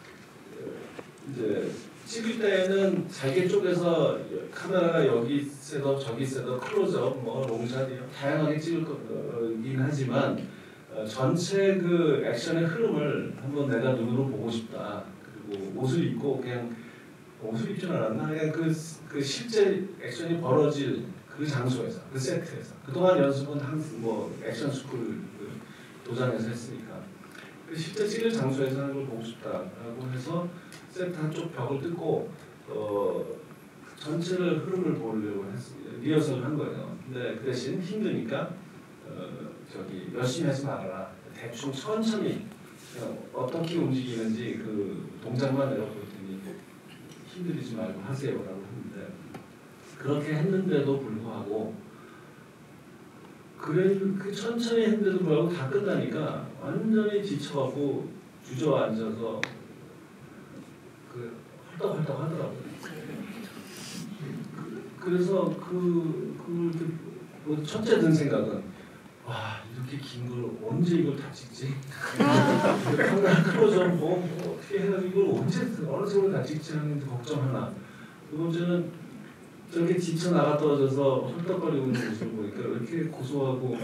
이제 찍을 때는 잘게 쪼개서 카메라가 여기 있어도 저기 있어도 클로즈업, 뭐 롱샷 이런 다양하게 찍을 거긴 하지만 어, 전체 그 액션의 흐름을 한번 내가 눈으로 보고 싶다. 옷을 입고 그냥 옷을 입진 않았나? 그냥 그, 그 실제 액션이 벌어질 그 장소에서, 그 세트에서 그동안 연습은 한뭐 액션 스쿨 그 도장에서 했으니까 그 실제 찍을 장소에서 하는 걸 보고 싶다라고 해서 세트 한쪽 벽을 뜯고 어, 전체를 흐름을 보려고 했, 리허설을 한 거예요. 근데 그 대신 힘드니까 어, 저기 열심히 하지 말아라. 대충 천천히 어떻게 움직이는지 그 동작만 내가 보였더니 힘들이지 말고 하세요라고 했는데 그렇게 했는데도 불구하고 그래 그 천천히 했는데도 불구하고 다 끝나니까 완전히 지쳐갖고 주저앉아서 그 헐떡헐떡 하더라고요. 그래서 그, 그, 이렇게 뭐 첫째 든 생각은 와 이렇게 긴 걸 언제 이걸 다 찍지? 카메라 클로즈업 뭐, 뭐 어떻게 해가지고 이걸 언제 어느 세월 다 찍지 하는 걱정 하나. 두 번째는 저렇게 지쳐 나가 떨어져서 헐떡거리고 있는 모습을 보니까 왜 이렇게 고소하고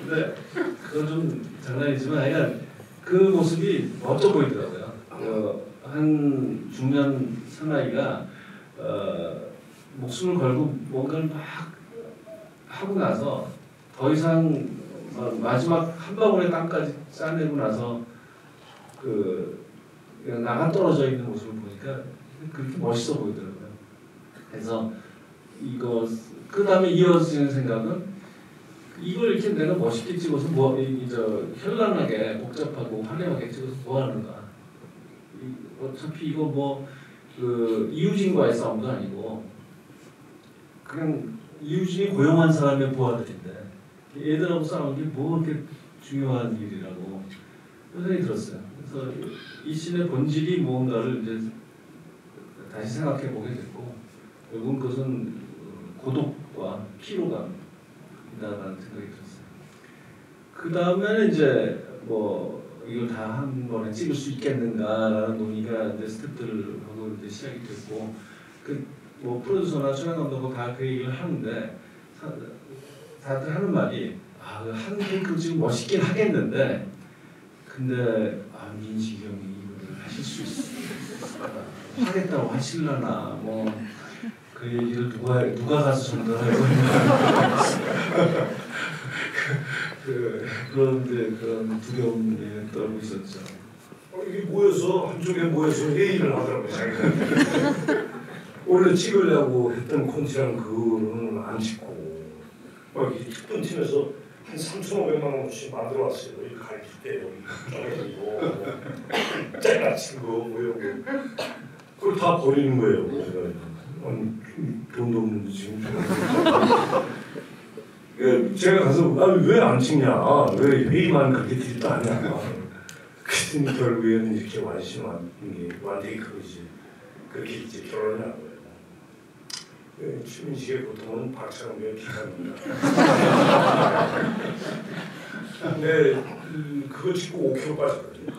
근데 그건 좀 장난이지만 하여간 그 모습이 멋져 보이더라고요. 어, 한 중년 사나이가 어, 목숨을 걸고 뭔가를 막 하고 나서 더 이상 마- 마지막 한 방울의 땅까지 짜내고 나서 그 나가 떨어져 있는 모습을 보니까 그렇게 멋있어 보이더라고요. 그래서 이거 그 다음에 이어지는 생각은 이걸 이렇게 내가 멋있게 찍어서 뭐이저 현란하게 복잡하고 화려하게 찍어서 뭐 하는가? 이- 어차피 이거 뭐 그 이유진과의 싸움도 아니고 그냥 이유진이 고용한 사람의 부하들인데 얘들하고 싸우는 게뭐 이렇게 중요한 일이라고 생각이 들었어요. 그래서 이 씬의 본질이 무언가를 이제 다시 생각해 보게 됐고 결국은 그것은 고독과 피로감이다라는 생각이 들었어요. 그 다음에는 이제 뭐 이걸 다 한 번에 찍을 수 있겠는가라는 논의가 이제 스태프들하고 이제 시작이 됐고 그 뭐 프로듀서나 촬영 감독하고 다그 얘기를 하는데 사- 다들 하는 말이 아한 테이크 지금 멋있긴 하겠는데 근데 아 민식이 형이 이거를 하실 수 있어 하겠다고 하실라나 뭐 그 얘기를 누가 누가 가서 전달할 거냐 그 그런데 그런 두려움에 떨고 있었죠. 어, 이게 모여서 한쪽에 모여서 회의를 하더라고요. 원래 찍으려고 했던 콘티랑 그거는 안 찍고. 막 특분 팀에서 한 3,500만 원씩 만들어 왔어요. 이 가르칠 때 여기 이런 거. 그걸 다 버리는 거예요. 제가. 아니 돈도 없는데 지금 그 제가 가서 왜안 찍냐? 왜 회의만 그렇게 딜도 하냐 그랬더니 결국에는 이렇게 완심한 게 완테이크이지. 그렇게 이제 결혼을 한거 예요. 그 최민식의 보통은 박찬호의 기사입니다. 근데 음, 그거 찍고 5kg 빠졌거든요.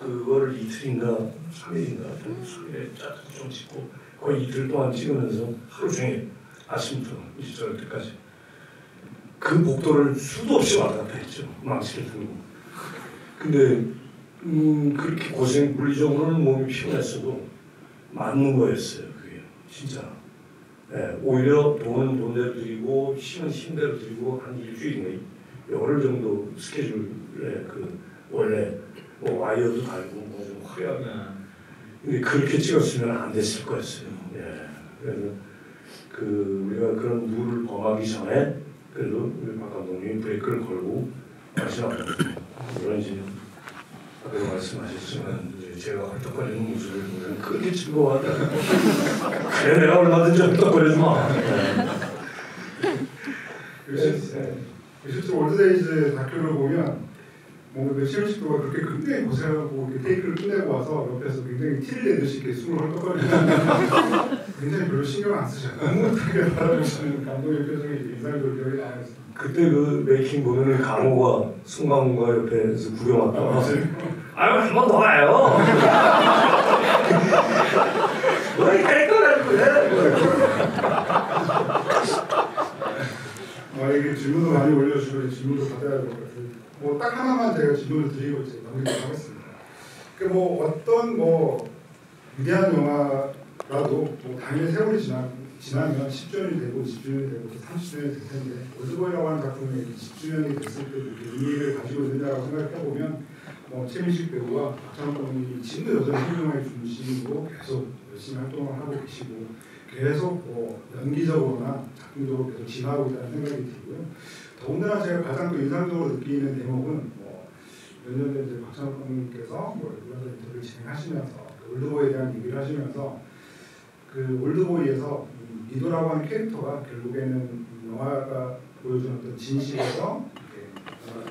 그거를 이틀인가 3일인가 3일에 짜서 좀 찍고 거의 이틀 동안 찍으면서 하루 종일 아침부터 이제 저녁 때까지 그 복도를 수도 없이 왔다 갔다 했죠. 망치를 들고. 근데 음, 그렇게 고생 물리적으로는 몸이 피곤했어도 맞는 거였어요. 진짜. 예, 오히려 돈은 돈대로 드리고 힘은 힘대로 드리고 한 일주일인가 열흘 정도 스케줄에 그 원래 뭐 와이어도 달고 뭐좀 화려하게 근데 그렇게 찍었으면 안 됐을 거였어요. 예. 그래서 그 우리가 그런 룰을 범하기 전에 그래도 우리 박 감독님이 브레이크를 걸고 마지막으로 물론 이제 아까 말씀하셨지만 이 제 제가 헐떡거리는 모습을 보면 그렇게 즐거워하다. 그래 내가 얼마든지 헐떡거리지 마. 네. 그 실- 네. 그 실제로 올드데이즈 다큐를 보면 뭔가 그 실식도가 그렇게 굉장히 고생하고 이렇게 테이크를 끝내고 와서 옆에서 굉장히 티를 내듯이 이렇게 숨을 헐떡거리는 굉장히 별로 신경 안 쓰셔요. 묵묵하게 바라보시는 감독의 표정이 인상적으로 기억이 나요. 그때 그 making 보면은 강호가 송강호가 옆에서 구경 왔다가 아유 한번 더 와요. 그래? 아, 이게 질문도 많이 올려주시고 질문도 받아야 될 것 같아요. 뭐 딱 하나만 제가 질문을 드리고 이제 마무리를 하겠습니다. 그뭐 어떤 뭐 위대한 영화라도 뭐 당연히 세월이 지나 지나면 10주년이 되고 20주년이 되고 30주년이 될 텐데 올드보이라고 하는 작품이 10주년이 됐을 때 의미를 가지고 있는다고 생각해 보면 뭐 최민식 배우와 감독님이 지금도 여전히 훌륭하게 중심으로 계속 열심히 활동을 하고 계시고 계속 뭐 연기적으로나 작품적으로 계속 진화하고 있다는 생각이 들고요. 더군다나 제가 가장 또 인상적으로 느끼는 대목은 뭐 몇년 전 이제 박찬호 감독님께서 뭐 이런 인터뷰를 진행하시면서 그 올드보이에 대한 얘기를 하시면서 그 올드보이에서 이 미도라고 하는 캐릭터가 결국에는 이 영화가 보여주는 어떤 진실에서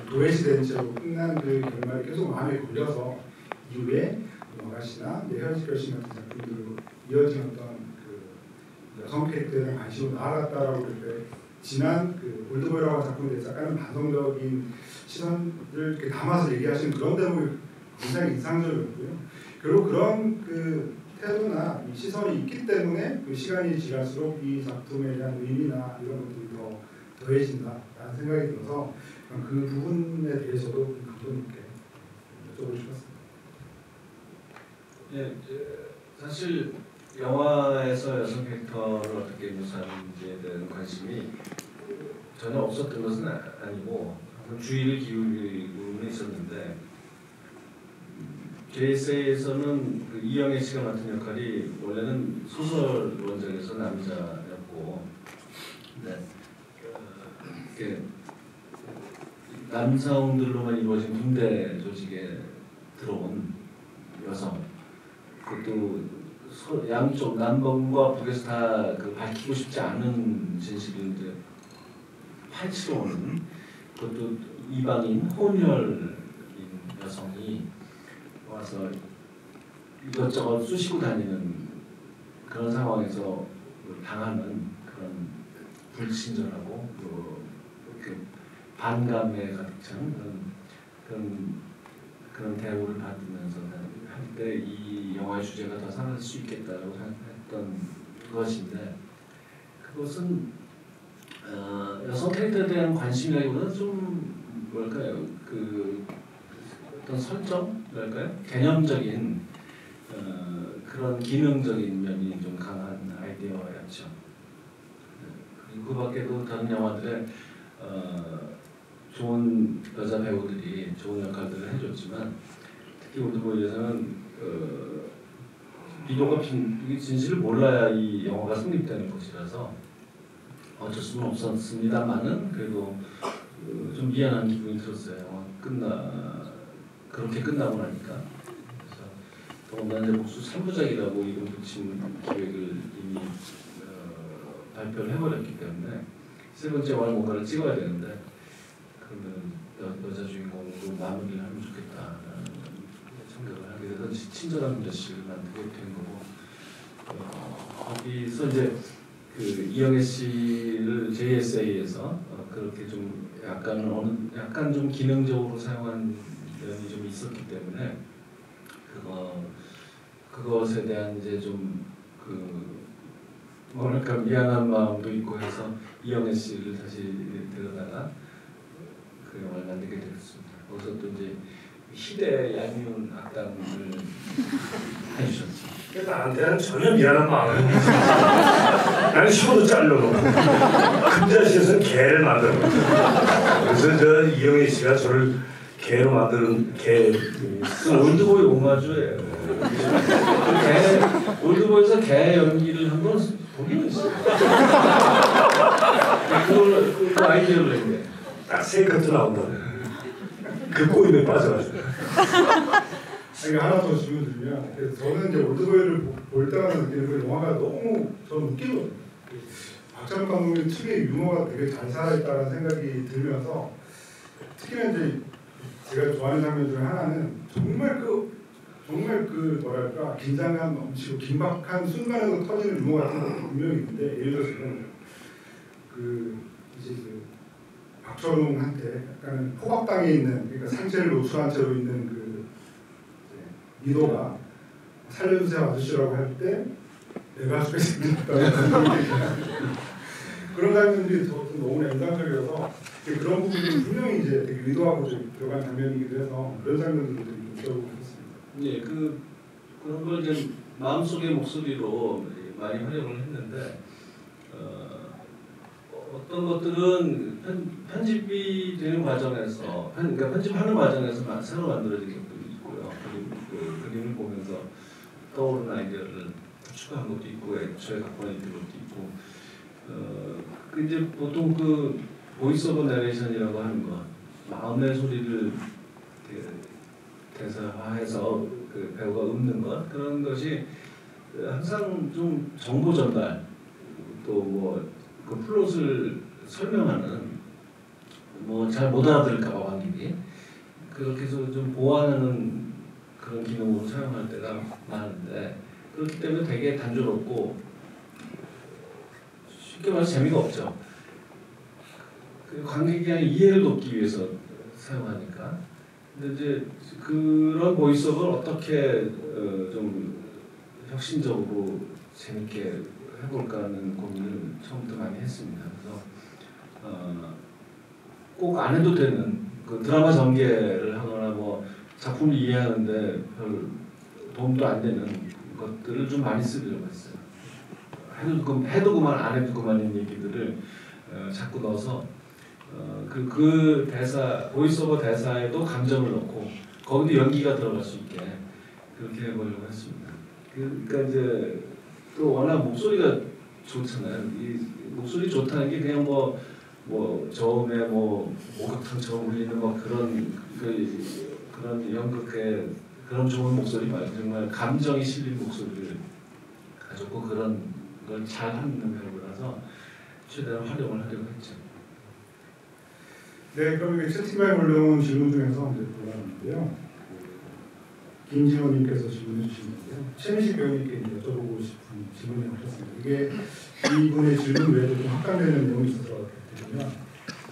도외시된 채로 끝난 그 결말이 계속 마음에 걸려서 이후에 영화시나 이제 현실 결심 같은 작품들로 이어진 어떤 그 여성 캐릭터에 대한 관심으로 나아갔다라고 그때 지난 그 올드보이라고 작품에 대해서 약간은 반성적인 시선을 이렇게 담아서 얘기하시는 그런 대목이 굉장히 인상적이었고요. 결국 그런 그 태도나 이 시선이 있기 때문에 그 시간이 지날수록 이 작품에 대한 의미나 이런 것들이 더 더해진다라는 생각이 들어서 그 부분에 대해서도 감독님께 여쭤보고 싶었습니다. 예, 예, 사실 영화에서 여성 캐릭터를 어떻게 묘사하는지에 대한 관심이 전혀 없었던 것은 아- 아니고 주의를 기울이고는 있었는데 JSA에서는 그 이영애 씨가 맡은 역할이 원래는 소설 원작에서 남자였고 네, 어, 이렇게 남성들로만 이루어진 군대 조직에 들어온 여성. 그것도 소- 양쪽 남북과 북에서 다 그 밝히고 싶지 않은 진실을 이제 파헤치러 오는 그것도 이방인 혼혈이 여성이 와서 이것저것 쑤시고 다니는 그런 상황에서 당하는 그런 불친절하고 반감에 가득 찬 그런 그런 그런 대우를 받으면서 할때이 영화의 주제가 더 살아날 수 있겠다라고 생각했던 것인데 그것은 어, 여성 캐릭터에 대한 관심이라기보다는 좀 뭐랄까요? 그 어떤 설정랄까요? 개념적인 어, 그런 기능적인 면이 좀 강한 아이디어였죠. 네, 그 밖에도 다른 영화들에 어, 좋은 여자 배우들이 좋은 역할들을 해줬지만 특히 올드보이에서는 어, 비교가 빈, 이 진실을 몰라야 이 영화가 성립되는 것이라서 어쩔 수는 없었습니다만은 그래도 어, 좀 미안한 기분이 들었어요. 영화 끝나 그렇게 끝나고 나니까 그래서 더군다나 목수 3부작이라고 이름 붙인 기획을 이미 어, 발표를 해버렸기 때문에 세 번째 영화를 뭔가를 찍어야 되는데 그러면 여, 여자 주인공으로 마무리를 하면 좋겠다라는 생각을 하게 치- 친절한 자식을 만들게 된 거고 어, 거기서 이제 그 이영애 씨를 JSA에서 어, 그렇게 좀 약간 어느 약간 좀 기능적으로 사용한 면이 좀 있었기 때문에 그거 그것에 대한 이제 좀그 뭐랄까 미안한 마음도 있고 해서 이영애 씨를 다시 데려다가 그 영화를 만들게 되었습니다. 거기서 또 이제 희대 얄미운 악당을 해주셨죠. 나한테는 전혀 미안한 마음이 없어. 나는 쉬어도 잘라놓고 큰 자식에서는 개를 만들어. 그래서 저 이영애 씨가 저를 개로 만드는 개. 그 올드보이 오마주예요. 개 올드보이에서 개 연기를 한 번 보기는 있어요. 그걸 그 아이디어를 낸 게. 딱세 커트 나온다. 그 꼬임에 빠져가지고. 이게 하나 더 질문 드리면 그래서 저는 이제 올드보이를 보- 볼 때마다 느끼는 그 영화가 너무 저는 웃기거든요. 박찬욱 감독의 특유의 유머가 되게 잘 살아있다는 생각이 들면서 특히나 이제 제가 좋아하는 장면 중에 하나는 정말 그 정말 그 뭐랄까 긴장감 넘치고 긴박한 순간에도 터지는 유머 같은 것도 분명히 있는데 예를 들어서는 그 이제 그 박철웅한테 약간 포박당에 있는 그러니까 상체를 노출한 채로 있는 그 미도가 살려주세요 아저씨라고 할 때 내가 죽게 생겼다는 그런 장면들이 더- 좀 너무나 인상적이어서 그런 부분이 분명히 이제 되게 의도하고 좀 들어간 장면이기도 해서 그런 장면들도 좀 여쭤보고 싶습니다. 예, 그 그런 걸 이제 마음속의 목소리로 많이 활용을 했는데 어, 어떤 것들은 편, 편집이 되는 과정에서 편, 그러니까 편집하는 과정에서 마- 새로 만들어진 것도 있고요. 그림, 그 그림을 보면서 떠오르는 아이디어를 추가한 것도 있고 애초에 갖고 있는 것도 있고 어, 그 이제 보통 그 voice over 내레이션이라고 하는 것 마음의 소리를 그 대사화해서 그 배우가 읊는 것 그런 것이 항상 좀 정보 전달 또뭐 그 플롯을 설명하는 뭐 잘 못 알아들을까봐 관객이 그렇게 해서 좀 보완하는 그런 기능으로 사용할 때가 많은데 그렇기 때문에 되게 단조롭고 쉽게 말해서 재미가 없죠. 그 관객이 이해를 돕기 위해서 사용하니까 근데 이제 그런 보이스업을 어떻게 어, 좀 혁신적으로 재밌게 해볼까 하는 고민을 처음부터 많이 했습니다. 그래서 어, 꼭 안 해도 되는 그 드라마 전개를 하거나 뭐 작품을 이해하는데 별 도움도 안 되는 것들을 좀 많이 쓰려고 했어요. 해도, 그, 해도 그만 안 해도 그만인 얘기들을 어, 자꾸 넣어서 어, 그, 그 대사 보이스오버 대사에도 감정을 넣고 거기도 연기가 들어갈 수 있게 그렇게 해보려고 했습니다. 그, 그러니까 이제 또 워낙 목소리가 좋잖아요. 이 목소리 좋다는 게 그냥 뭐, 뭐 저음에 뭐 목욕탕처럼 울리는 뭐 그런 그, 그런 연극의 그런 좋은 목소리 말고 정말 감정이 실린 목소리를 가졌고 그런 걸 잘하는 배우라서 최대한 활용을 하려고 했죠. 네, 그럼 채팅방에 올라온 질문 중에서 이제 골라봤는데요. 김지원님께서 질문해 주신 건데요. 최민식 배우님께 여쭤보고 싶은 질문을 하셨습니다. 이게 이분의 질문 외에도 좀 확장되는 내용이 있어서 드리면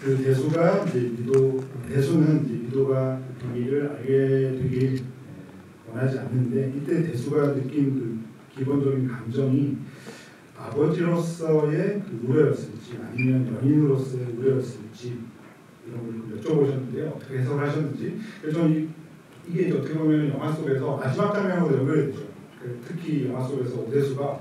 그 대수가 이제 미도 대수는 이제 미도가 비밀을 알게 되길 원하지 않는데 이때 대수가 느낀 그 기본적인 감정이 아버지로서의 그 우려였을지 아니면 연인으로서의 우려였을지 이런 걸 여쭤보셨는데요. 어떻게 해석하셨는지 그래서 이게 어떻게 보면 영화 속에서 마지막 장면으로 연결이 되죠. 그 특히 영화 속에서 오대수가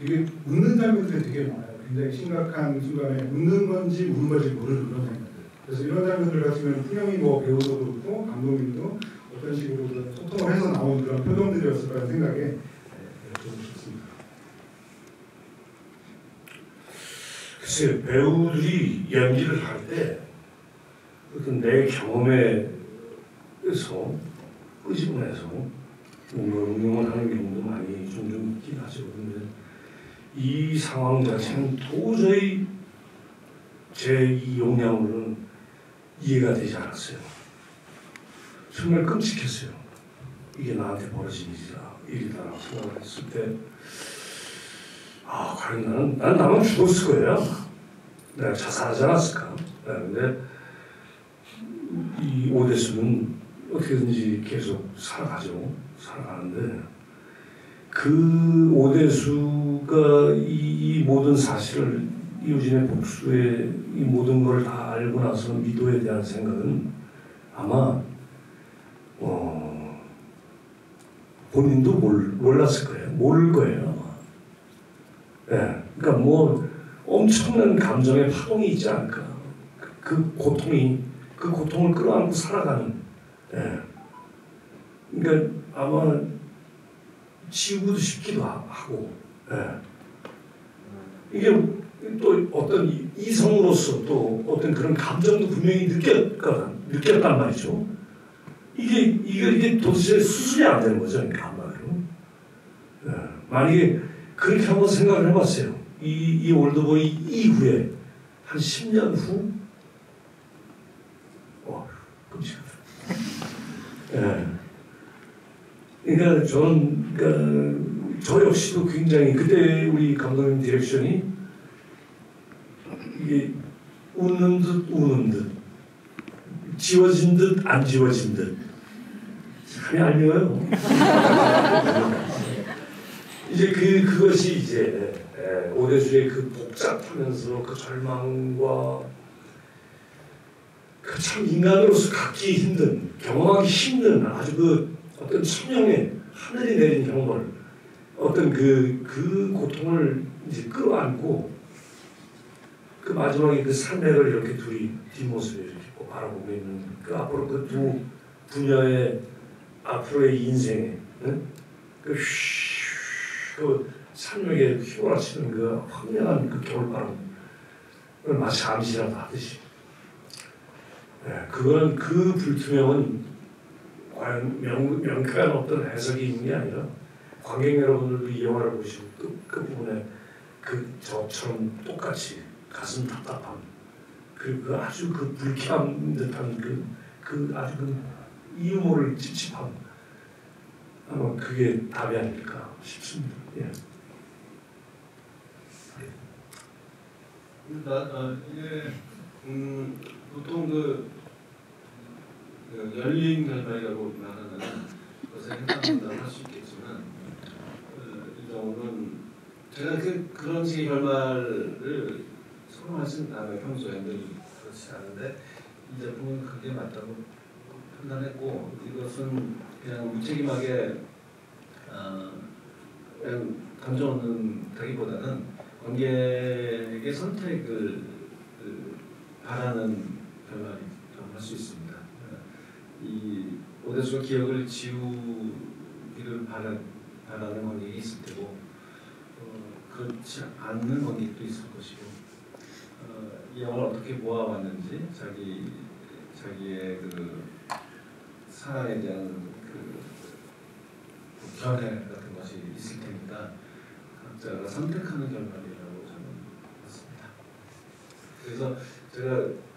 되게 웃는 장면들이 되게 많아요. 굉장히 심각한 순간에 웃는 건지 우는 건지 모르는 그런 장면들. 그래서 이런 장면들 같으면 분명히 뭐 배우도 그렇고 감독님도 어떤 식으로 그 소통을 해서 나온 그런 표정들이었을 거라는 생각에 네. 글쎄 배우들이 연기를 할 때 어떤 내 경험에서 끄집어내서 뭔가 응용을 하는 경우도 많이 종종 있긴 하죠. 근데 이 상황 자체는 도저히 제이 역량으로는 이해가 되지 않았어요. 정말 끔찍했어요. 이게 나한테 벌어진 일이다. 일이다라고 생각을 했을 때 아, 과연 나는, 난 나만 죽었을 거예요. 내가 자살하지 않았을까. 네, 근데 이 오대수는 어떻게든지 계속 살아가죠. 살아가는데 그 오대수가 이, 이 모든 사실을 이우진의 복수의 이 모든 걸 다 알고 나서 미도에 대한 생각은 아마 어, 본인도 몰, 몰랐을 거예요. 모를 거예요. 예, 그러니까 뭐 엄청난 감정의 파동이 있지 않을까. 그, 그 고통이 그 고통을 끌어안고 살아가는. 예. 그러니까 아마 지우고도 싶기도 하- 하고. 예. 이게 또 어떤 이- 이성으로서 또 어떤 그런 감정도 분명히 느꼈 느꼈단 말이죠. 이게 이게 이게 도대체 수술이 안 되는 거죠, 그러니까 한마디로. 예. 만약에 그렇게 한번 생각을 해봤어요. 이, 이 올드보이 이후에 한 10년 후, 와, 끔찍하다. 예. 그러니까 저는, 그러니까 저 역시도 굉장히 그때 우리 감독님 direction이 이게 웃는 듯 우는 듯, 지워진 듯 안 지워진 듯. 참이 알려요. 이제 그 그것이 이제 예, 오대수의 그 복잡하면서 그 절망과 그 참 인간으로서 갖기 힘든 경험하기 힘든 아주 그 어떤 천명의 하늘이 내린 경험을 어떤 그 그 고통을 이제 끌어안고 그 마지막에 그 산맥을 이렇게 둘이 뒷모습을 이렇게 꼭 바라보고 있는 그 앞으로 그두 부녀의 앞으로의 인생에 응? 그 휘. 그 산맥에 휘몰아치는 그 황량한 그 겨울바람을 마치 암시라도 하듯이 예, 그거는 그 불투명은 과연 명, 명쾌한 어떤 해석이 있는 게 아니라 관객 여러분들도 이 영화를 보시고 그, 그 부분에 그 저처럼 똑같이 가슴 답답함 그, 그 아주 그 불쾌한 듯한 그, 그 아주 그 이유 모를 찝찝함 아마 그게 답이 아닐까 싶습니다. 예. 나, 어, 이게 음, 보통 그, 그 열린 결말이라고 말하는 것에 해당한다고 할 수 있겠지만 어, 이 경우는 제가 그, 그런 식의 결말을 선호하진 않아요 평소에 늘 그렇지 않은데 이 작품은 그게 맞다고 판단했고 이것은 그냥 무책임하게 어, 그냥 감정 없는 다기보다는 관객의 선택을 그, 바라는 할수 있습니다. 이 오대수가 기억을 지우기를 바라, 바라는 관객이 있을 테고 어, 그렇지 않는 관객도 있을 것이고 어, 이 영화를 어떻게 모아왔는지 자기 자기의 그 사랑에 대한 그 견해 같은 것이 있을 테니까 각자가 선택하는 결말이라고 저는 봤습니다. 그래서 제가 어,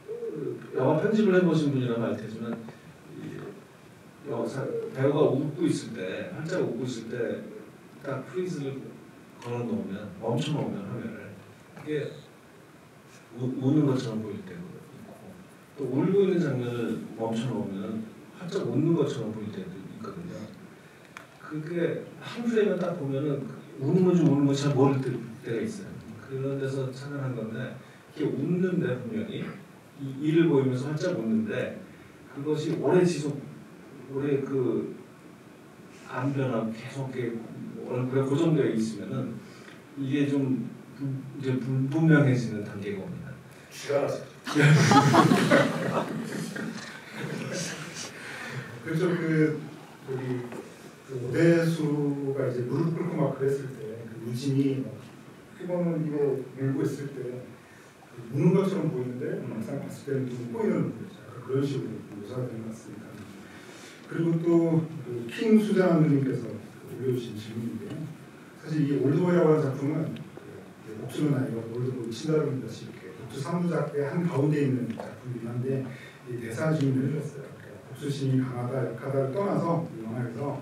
영화 편집을 해보신 분이라면 알 테지만 이 여사, 배우가 웃고 있을 때 활짝 웃고 있을 때 딱 freeze를 걸어 놓으면 멈춰 놓으면 화면을 이게 우, 우는 것처럼 보일 때도 있고 또 울고 있는 장면을 멈춰 놓으면 활짝 웃는 것처럼 보일 때도 있거든요. 그게 한 프레임만 딱 보면은 우는 건지 웃는 건지 잘 모를 때- 때가 있어요. 그런 데서 찾아낸 건데 이게 웃는데 분명히 이 이를 보이면서 활짝 웃는데 그것이 오래 지속 오래 그 안 변하고 계속 이렇게 얼굴에 고정되어 있으면은 이게 좀 분- 이제 분- 분명해지는 단계가 옵니다. 그렇죠. 그 우리 그 오대수가 이제 무릎 꿇고 막 그랬을 때 그 유진이 막 피곤을 이거 밀고 있을 때그 우는 것처럼 보이는데 막상 봤을 때는 눈이죠. 그런 식으로 묘사가 되는 것 같습니다. 그리고 또킹 수장 누님께서 올려주신 질문인데요. 사실 이 올드보이라고 하는 작품은 그 목숨은 아니고 올드보이 듯이 이렇게 독주 3부작의 한 가운데 있는 작품이긴 한데 이 대사 질문을 해줬어요. 복수심이 강하다 약하다를 떠나서 이 영화에서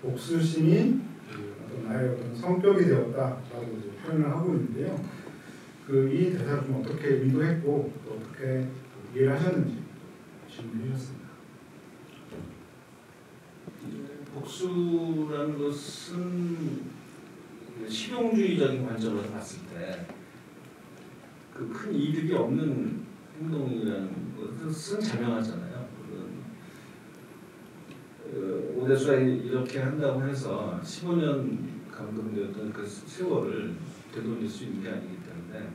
복수심이 그 어떤 나의 어떤 성격이 되었다라고 표현을 하고 있는데요. 그 이 대사를 좀 어떻게 의도했고 또 어떻게 이해를 하셨는지 질문해 주셨습니다. 복수라는 것은 실용주의적인 관점으로 봤을 때 그 큰 이득이 없는 행동이라는 것은 자명하잖아요. 어, 오대수가 이렇게 한다고 해서 15년 감금되었던 그 세월을 되돌릴 수 있는 게 아니기 때문에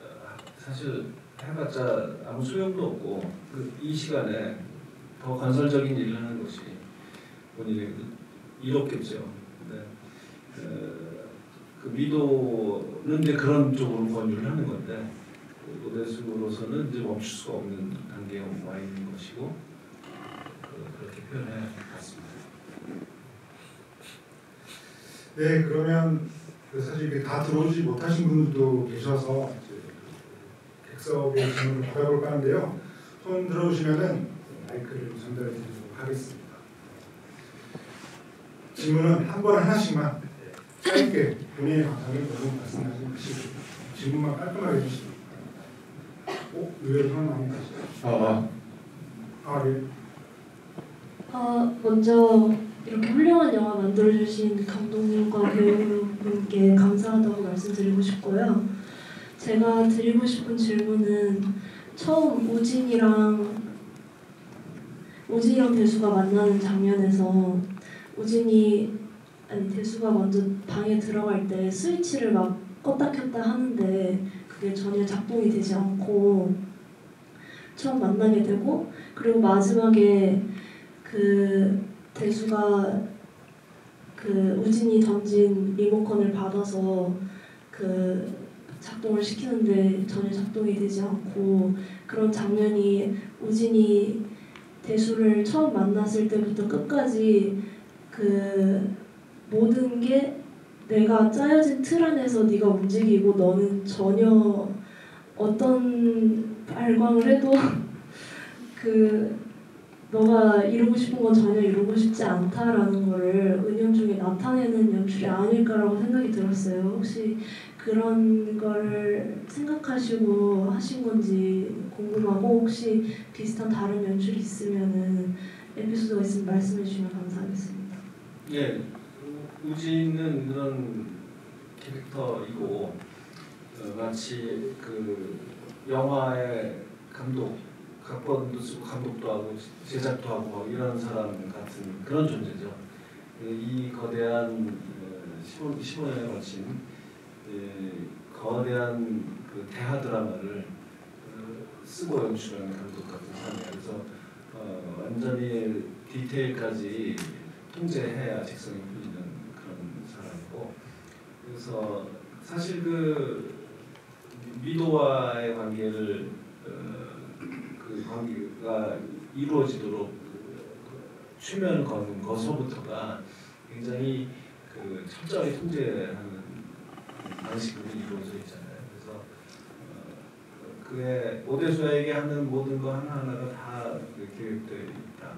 어, 사실 해봤자 아무 소용도 없고 그 이 시간에 더 건설적인 일을 하는 것이 본인에게 이롭겠죠. 근데 어, 그 미도는 이제 그런 쪽으로 권유를 하는 건데 그 오대수로서는 이제 멈출 수가 없는 단계에 와 있는 것이고 그, 그렇게 표현해 봤습니다. 네, 그러면 그 사실 이게 다 들어오지 못하신 분들도 계셔서 이제 그 객석의 질문을 받아볼까 하는데요. 손 들어오시면은 마이크를 전달해 드리도록 하겠습니다. 질문은 한 번 하나씩만 짧게 본인의 감상을 너무 말씀하지 마시고 질문만 깔끔하게 해주시기 바랍니다. 어? 의외로 하나 많이 가시죠? 아, 아, 예. 아, 먼저 이렇게 훌륭한 영화 만들어주신 감독님과 배우분께 감사하다고 말씀드리고 싶고요. 제가 드리고 싶은 질문은 처음 우진이랑 우진이랑 대수가 만나는 장면에서 우진이 아니 대수가 먼저 방에 들어갈 때 스위치를 막 껐다 켰다 하는데 그게 전혀 작동이 되지 않고 처음 만나게 되고 그리고 마지막에 그 대수가 그 우진이 던진 리모컨을 받아서 그 작동을 시키는데 전혀 작동이 되지 않고 그런 장면이 우진이 대수를 처음 만났을 때부터 끝까지 그 모든 게 내가 짜여진 틀 안에서 네가 움직이고 너는 전혀 어떤 발광을 해도 그 너가 이루고 싶은 건 전혀 이루고 싶지 않다라는 거를 은연 중에 나타내는 연출이 아닐까라고 생각이 들었어요. 혹시 그런 거를 생각하시고 하신 건지 궁금하고 혹시 비슷한 다른 연출이 있으면은 에피소드가 있으면 말씀해 주시면 감사하겠습니다. 예, 우진은 그런 캐릭터이고 어, 마치 그 영화의 감독, 각본도 쓰고 감독도 하고 제작도 하고 막 이런 사람 같은 그런 존재죠. 그이 거대한 15, 15년에 걸친 예, 거대한 그 대하 드라마를 어, 쓰고 연출하는 감독 같은 사람이에요. 그래서 어, 완전히 디테일까지 통제해야 직성이 풀리는 그런 사람이고 그래서 사실 그 미도와의 관계를 어, 그 관계가 이루어지도록 그 최면을 거는 것서부터가 굉장히 그 철저하게 통제하는 방식으로 이루어져 있잖아요. 그래서 어, 그의 오대수에게 하는 모든 거 하나하나가 다그 계획되어 있다.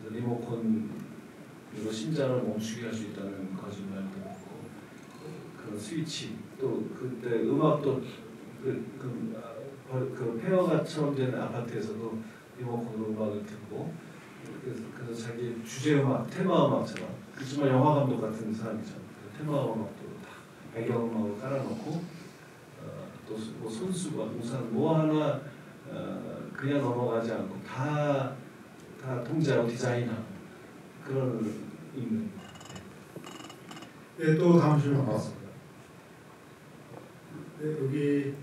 그래서 리모컨으로 심장을 멈추게 할 수 있다는 거짓말도 있고 그런 스위치 또 그때 음악도 그, 그, 아, 어, 그 폐허가처럼 된 아파트에서도 리모컨으로 음악을 듣고 그래서, 그래서 자기 주제 음악, 테마 음악처럼 그지만 영화 감독 같은 사람이죠. 그 테마 음악도 다 배경 음악으로 깔아놓고 어, 또 뭐 손수건, 우산 뭐 하나 어, 그냥 넘어가지 않고 다, 다 통제하고 디자인하고 그런 있는 네, 또 다음 질문 받겠습니다. 네, 여기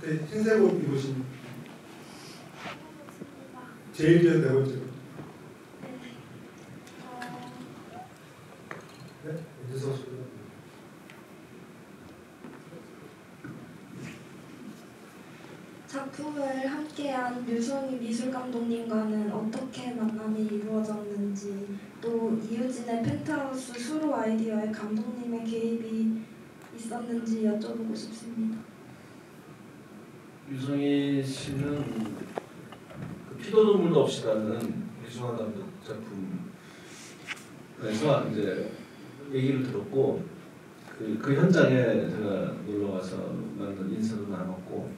그때 흰색 옷 입으신 제일 뒤에 네 번째. 네, 어디서? 작품을 함께한 유성희 미술 감독님과는 어떻게 만남이 이루어졌는지 또 이유진의 펜트하우스 수로 아이디어에 감독님의 개입이 있었는지 여쭤보고 싶습니다. 유성희 씨는 그 피도 눈물도 없이라는 유승환 감독 작품에서 이제 얘기를 들었고 그, 그 현장에 제가 놀러 가서 만난 인사도 나눴고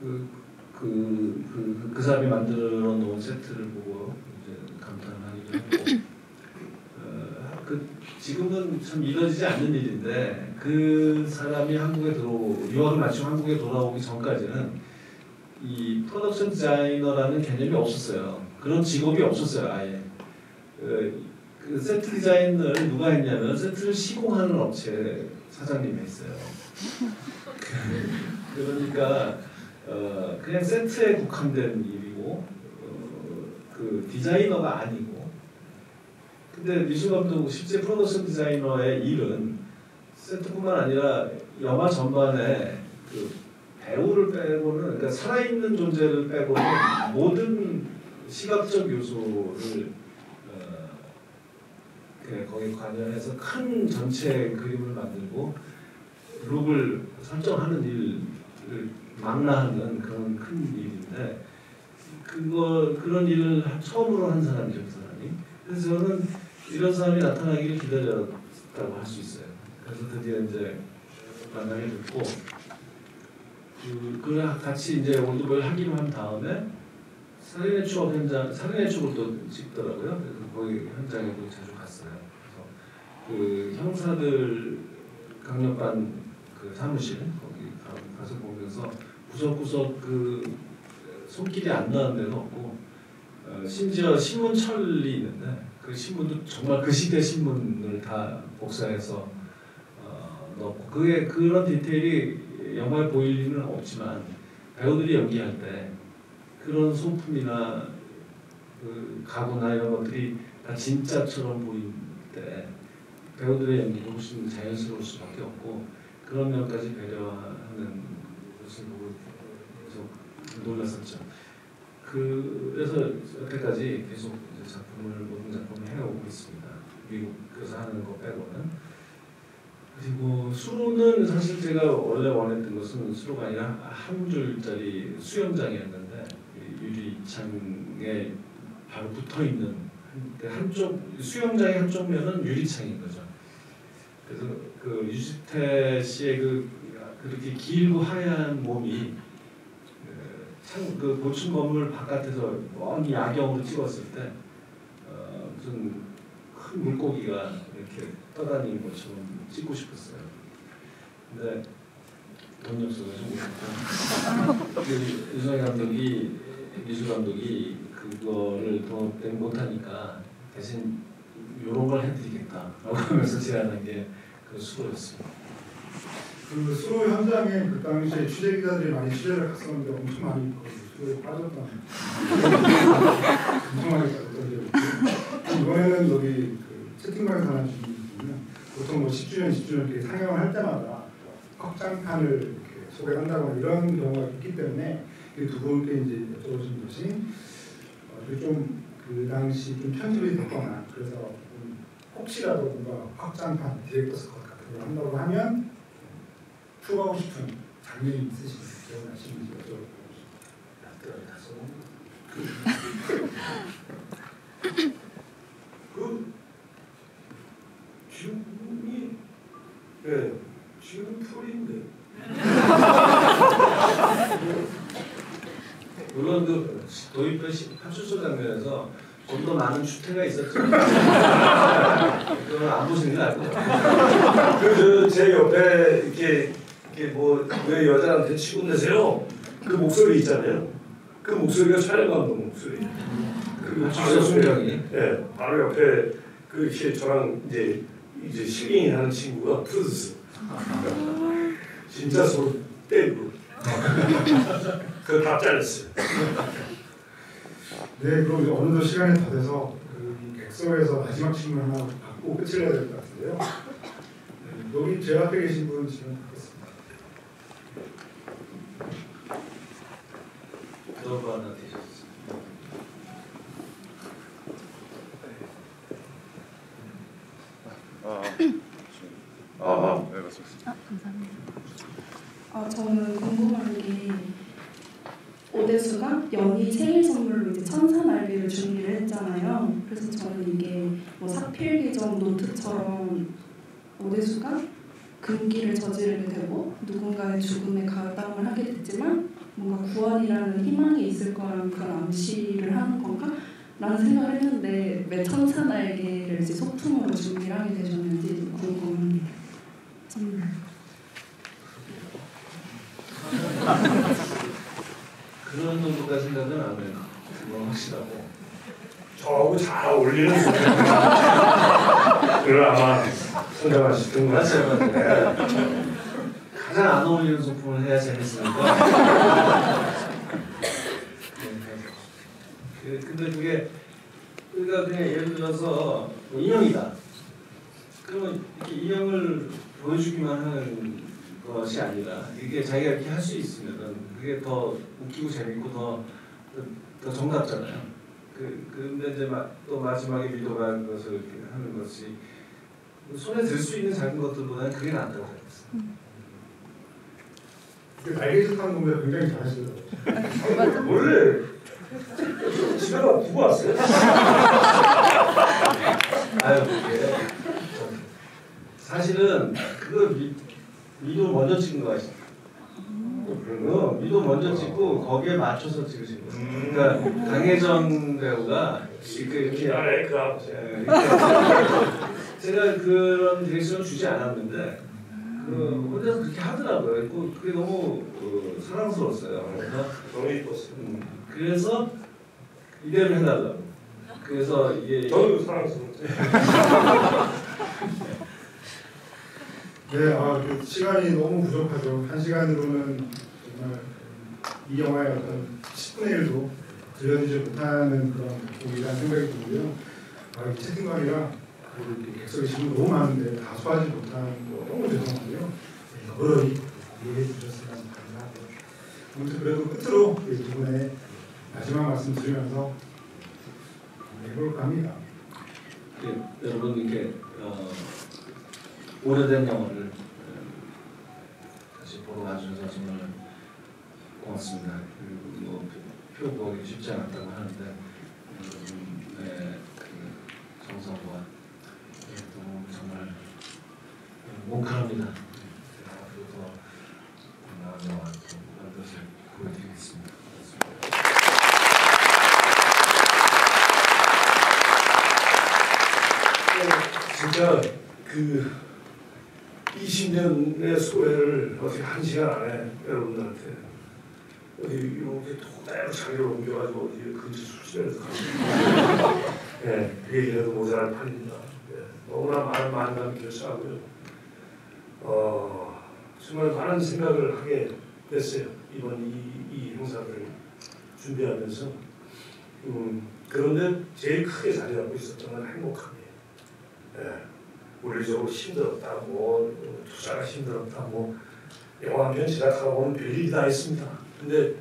그, 그, 그, 그 사람이 만들어 놓은 세트를 보고 이제 감탄하기도 했고 지금은 참 이루어지지 않는 일인데 그 사람이 한국에 들어 유학을 마치고 한국에 돌아오기 전까지는 이 프로덕션 디자이너라는 개념이 없었어요. 그런 직업이 없었어요 아예. 그, 그 세트 디자인을 누가 했냐면 세트를 시공하는 업체 사장님이 했어요. 그러니까 어, 그냥 세트에 국한된 일이고 어, 그 디자이너가 아니고 근데 미술 감독 실제 프로덕션 디자이너의 일은 세트뿐만 아니라 영화 전반에 그 배우를 빼고는 그러니까 살아있는 존재를 빼고는 모든 시각적 요소를 어, 그 거기에 관여해서 큰 전체 그림을 만들고 룩을 설정하는 일을 망라하는 그런 큰 일인데 그거 그런 일을 처음으로 한 사람이죠 그 사람이. 그래서 저는 이런 사람이 나타나기를 기다렸다고 할 수 있어요. 그래서 드디어 이제 만나게 됐고 그, 그 같이 이제 올드보이를 하기로 한 다음에 살인의 추억 현장 살인의 추억을 또 찍더라고요. 그래서 거기 현장에도 자주 갔어요. 그래서 그 형사들 강력반 그 사무실 거기 가- 가서 보면서 구석구석 그 손길이 안 닿는 데는 없고 어, 심지어 신문 철이 있는데 그 신문도 정말 그 시대 신문을 다 복사해서 어, 넣고 그게 그런 디테일이 영화에 보일 리는 없지만 배우들이 연기할 때 그런 소품이나 그 가구나 이런 것들이 다 진짜처럼 보일 때 배우들의 연기가 훨씬 자연스러울 수밖에 없고 그런 면까지 배려하는 것을 보고 계속 놀랐었죠. 그래서 여태까지 계속 작품을 모든 작품을 해오고 있습니다. 미국에서 하는 거 빼고는 그리고 수로는 사실 제가 원래 원했던 것은 수로가 아니라 한 줄짜리 수영장이었는데 이 유리 창에 바로 붙어 있는 한쪽 수영장의 한쪽 면은 유리창인 거죠. 그래서 그 유지태 씨의 그 그렇게 길고 하얀 몸이 참그 고층 건물 바깥에서 먼 야경으로 찍었을 때 어, 무슨 큰 물고기가 이렇게 떠다니는 것처럼 찍고 싶었어요. 근데 돈이 없어가지고 그 유성희 감독이 미술 감독이 그거를 돈 때문에 못하니까 대신 이런 걸 해드리겠다라고 하면서 제안한 게 그 수로였습니다. 그 수로 현장에 그 당시에 취재 기자들이 많이 취재를 갔었는데 엄청 많이 수로에 빠졌다는 엄청 많이 빠졌던데 이번에는 여기 그 채팅방에서 하는 질문이면 보통 뭐 10주년 10주년 이렇게 상영을 할 때마다 확장판을 이렇게 소개한다거나 이런 경우가 있기 때문에 이두 분께 이제 여쭤보신 것이 어, 좀그 당시 좀 편집이 됐거나 그래서 좀 혹시라도 뭔가 확장판 디렉터스 컷 같은 걸 한다고 하면 추가하고 싶은 장면이 있으시면 기억나시는지 여쭤보고 그 지금이 예 네, 지금 풀인데. 물론 그 도입회 그 합수소 장면에서 좀 더 많은 추태가 있었지만 그건 안 보시는 게 낫고요. 그제 그, 옆에 이렇게 이렇게 뭐 왜 여자한테 치고 내세요? 그 목소리 있잖아요. 그 목소리가 촬영 감독 목소리. 그 파출소 순경이. 예, 바로 옆에 그 이렇게 저랑 이제 이제 실갱이 하는 친구가 프로듀서. 진짜 서로 때리고. 그거 다 잘랐어요. 네, 그럼 어느덧 시간이 다 돼서 그이 객석에서 마지막 질문 하나 받고 끝을 내야 될 것 같은데요. 네, 여기 제 앞에 계신 분 질문 너가 하나 되셨어. 아, 아, 네, 맞습니다. 아, 저는 궁금한 게 오대수가 연희 생일 선물로 이제 천사 날개를 준비를 했잖아요. 그래서 저는 이게 뭐 사필기정 노트처럼 오대수가 금기를 저지르게 되고 누군가의 죽음에 가담을 하게 됐지만 뭔가 구원이라는 희망이 있을 거라는 그런 암시를 하는 건가? 라는 생각을 했는데 왜 천사 날개를 이제 소품으로 준비를 하게 되셨는지 궁금합니다. 선물. 그런 정도까지 생각은 안 해요. 그건 확실하고. 저하고 잘 어울리는. 그걸 아마 텐데. 맞아요, 맞아요. 가장 안 어울리는 소품을 해야 재밌으니까. 그, 근데 그게 우리가 그냥 예를 들어서 뭐 인형이다. 그러면 이렇게 인형을 보여주기만 하는 것이 아니라 이게 자기가 이렇게 할 수 있으면 그게 더 웃기고 재밌고 더, 더 정답잖아요. 그 근데 이제 마, 또 마지막에 미도가 그것을 이렇게 하는 것이 손에 들 수 있는 작은 것들보다는 그게 낫다고 생각했어요. 그 날개짓 하는 건데 굉장히 잘하시더라고요. 원래 집에 가 두고 왔어요. 아유 이게 사실은 그거 미, 미도 먼저 찍은 거 아시죠? 그거 미도 먼저 찍고 거기에 맞춰서 찍으신 거예요. 그러니까 강혜정 배우가 이렇게 이렇게 그. 예, 제가 그런 디렉션을 주지 않았는데 그 혼자서 그렇게 하더라고요. 그- 그게 너무 어, 사랑스러웠어요. 그래서 너무 이뻤어요. 음, 그래서 이대로 해달라고. 그래서 이게 저도 사랑스러웠어요. 네, 아, 그 시간이 너무 부족하죠. 한 시간으로는 정말 이 영화의 어떤 10분의 1도 들려주지 못하는 그런 곡이라는 생각이 들고요. 아, 이 채팅방이라 이렇게 객석에 질문 너무 많은데 다 소화하지 못하는 거 너무 죄송하고요. 네, 여러분이 이해해 주셨으면 감사하고요. 아무튼 그래도 끝으로 이두 분의 마지막 말씀 드리면서 해볼까 합니다. 그, 여러분 이렇게 어, 오래된 영화를 어, 다시 보러 와주셔서 정말 고맙습니다. 그리고 뭐 표, 표 구하기 쉽지 않았다고 하는데 여러분의 그 정성과 예, 또 정말 뭉클합니다. 진짜 그 20년의 소회를 어떻게 한 시간 안에 여러분들한테 어디 이렇게 토대로 자리를 옮겨가지고 어디 근처 술집에서 가고 예, 그 얘기해도 모자랄 판입니다. 예, 너무나 많은 만감이 결사하고요. 어, 정말 많은 생각을 하게 됐어요. 이번 이, 이 행사를 준비하면서 음, 그런데 제일 크게 자리 잡고 있었던 건 행복함이에요. 예, 물리적으로 힘들었다, 뭐 어, 투자가 힘들었다, 뭐 영화하면 제작하고 보면 별일이 다 있습니다. 근데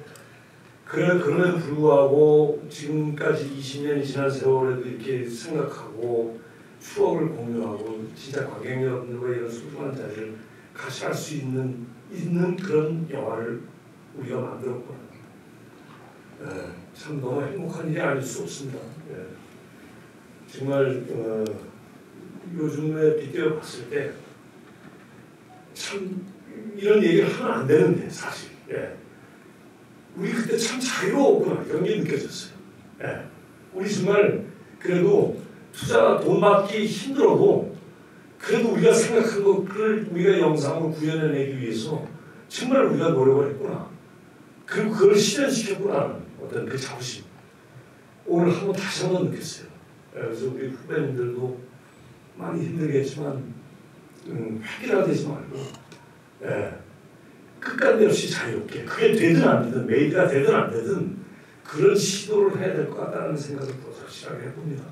그래 그럼에도 불구하고 지금까지 20년이 지난 세월에도 이렇게 생각하고 추억을 공유하고 진짜 관객 여러분들과 이런 소중한 자리를 같이 할 수 있는 있는 그런 영화를 우리가 만들었구나. 예, 참 너무 행복한 일이 아닐 수 없습니다. 예. 정말 어, 요즘에 빗대어 봤을 때 참 이런 얘기를 하면 안 되는데 사실. 예. 우리 그때 참 자유로웠구나 이런 게 느껴졌어요. 예. 우리 정말 그래도 투자 돈 받기 힘들어도 그래도 우리가 생각한 것을 우리가 영상으로 구현해내기 위해서 정말 우리가 노력을 했구나. 그리고 그걸 실현시켰구나. 어떤 그 자부심. 오늘 한번 다시 한 번 느꼈어요. 예, 그래서 우리 후배님들도 많이 힘들겠지만 음, 획일화 되지 말고 예, 거침없이 자유롭게 그게 되든 안 되든 made가 되든 안 되든 그런 시도를 해야 될 것 같다는 생각을 또 확실하게 해봅니다.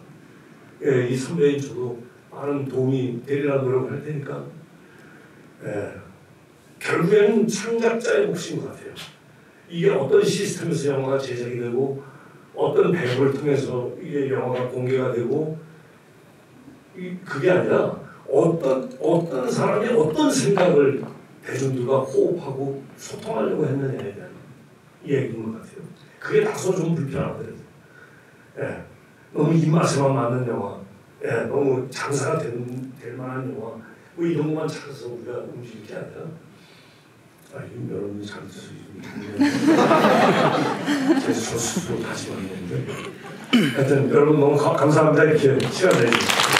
예, 이 선배인 저도 많은 도움이 되리라 노력을 할 테니까 예, 결국에는 창작자의 몫인 것 같아요. 이게 어떤 시스템에서 영화가 제작이 되고 어떤 배우를 통해서 이게 영화가 공개가 되고 이 그게 아니라 어떤 어떤 사람이 어떤 생각을 대중들과 호흡하고 소통하려고 했느냐에 대한 이야기인 것 같아요. 그게 다소 좀 불편하더라고요. 예, 너무 입맛에만 맞는 영화, 예, 너무 장사가 된, 될 만한 영화, 뭐 이런 것만 찾아서 우리가 움직일 게 아니라, 아, 이 여러분이 잘 드시는 제 스스로 다시 만드는데, 하여튼 여러분 너무 가- 감사합니다. 이렇게 시간 내주셔서.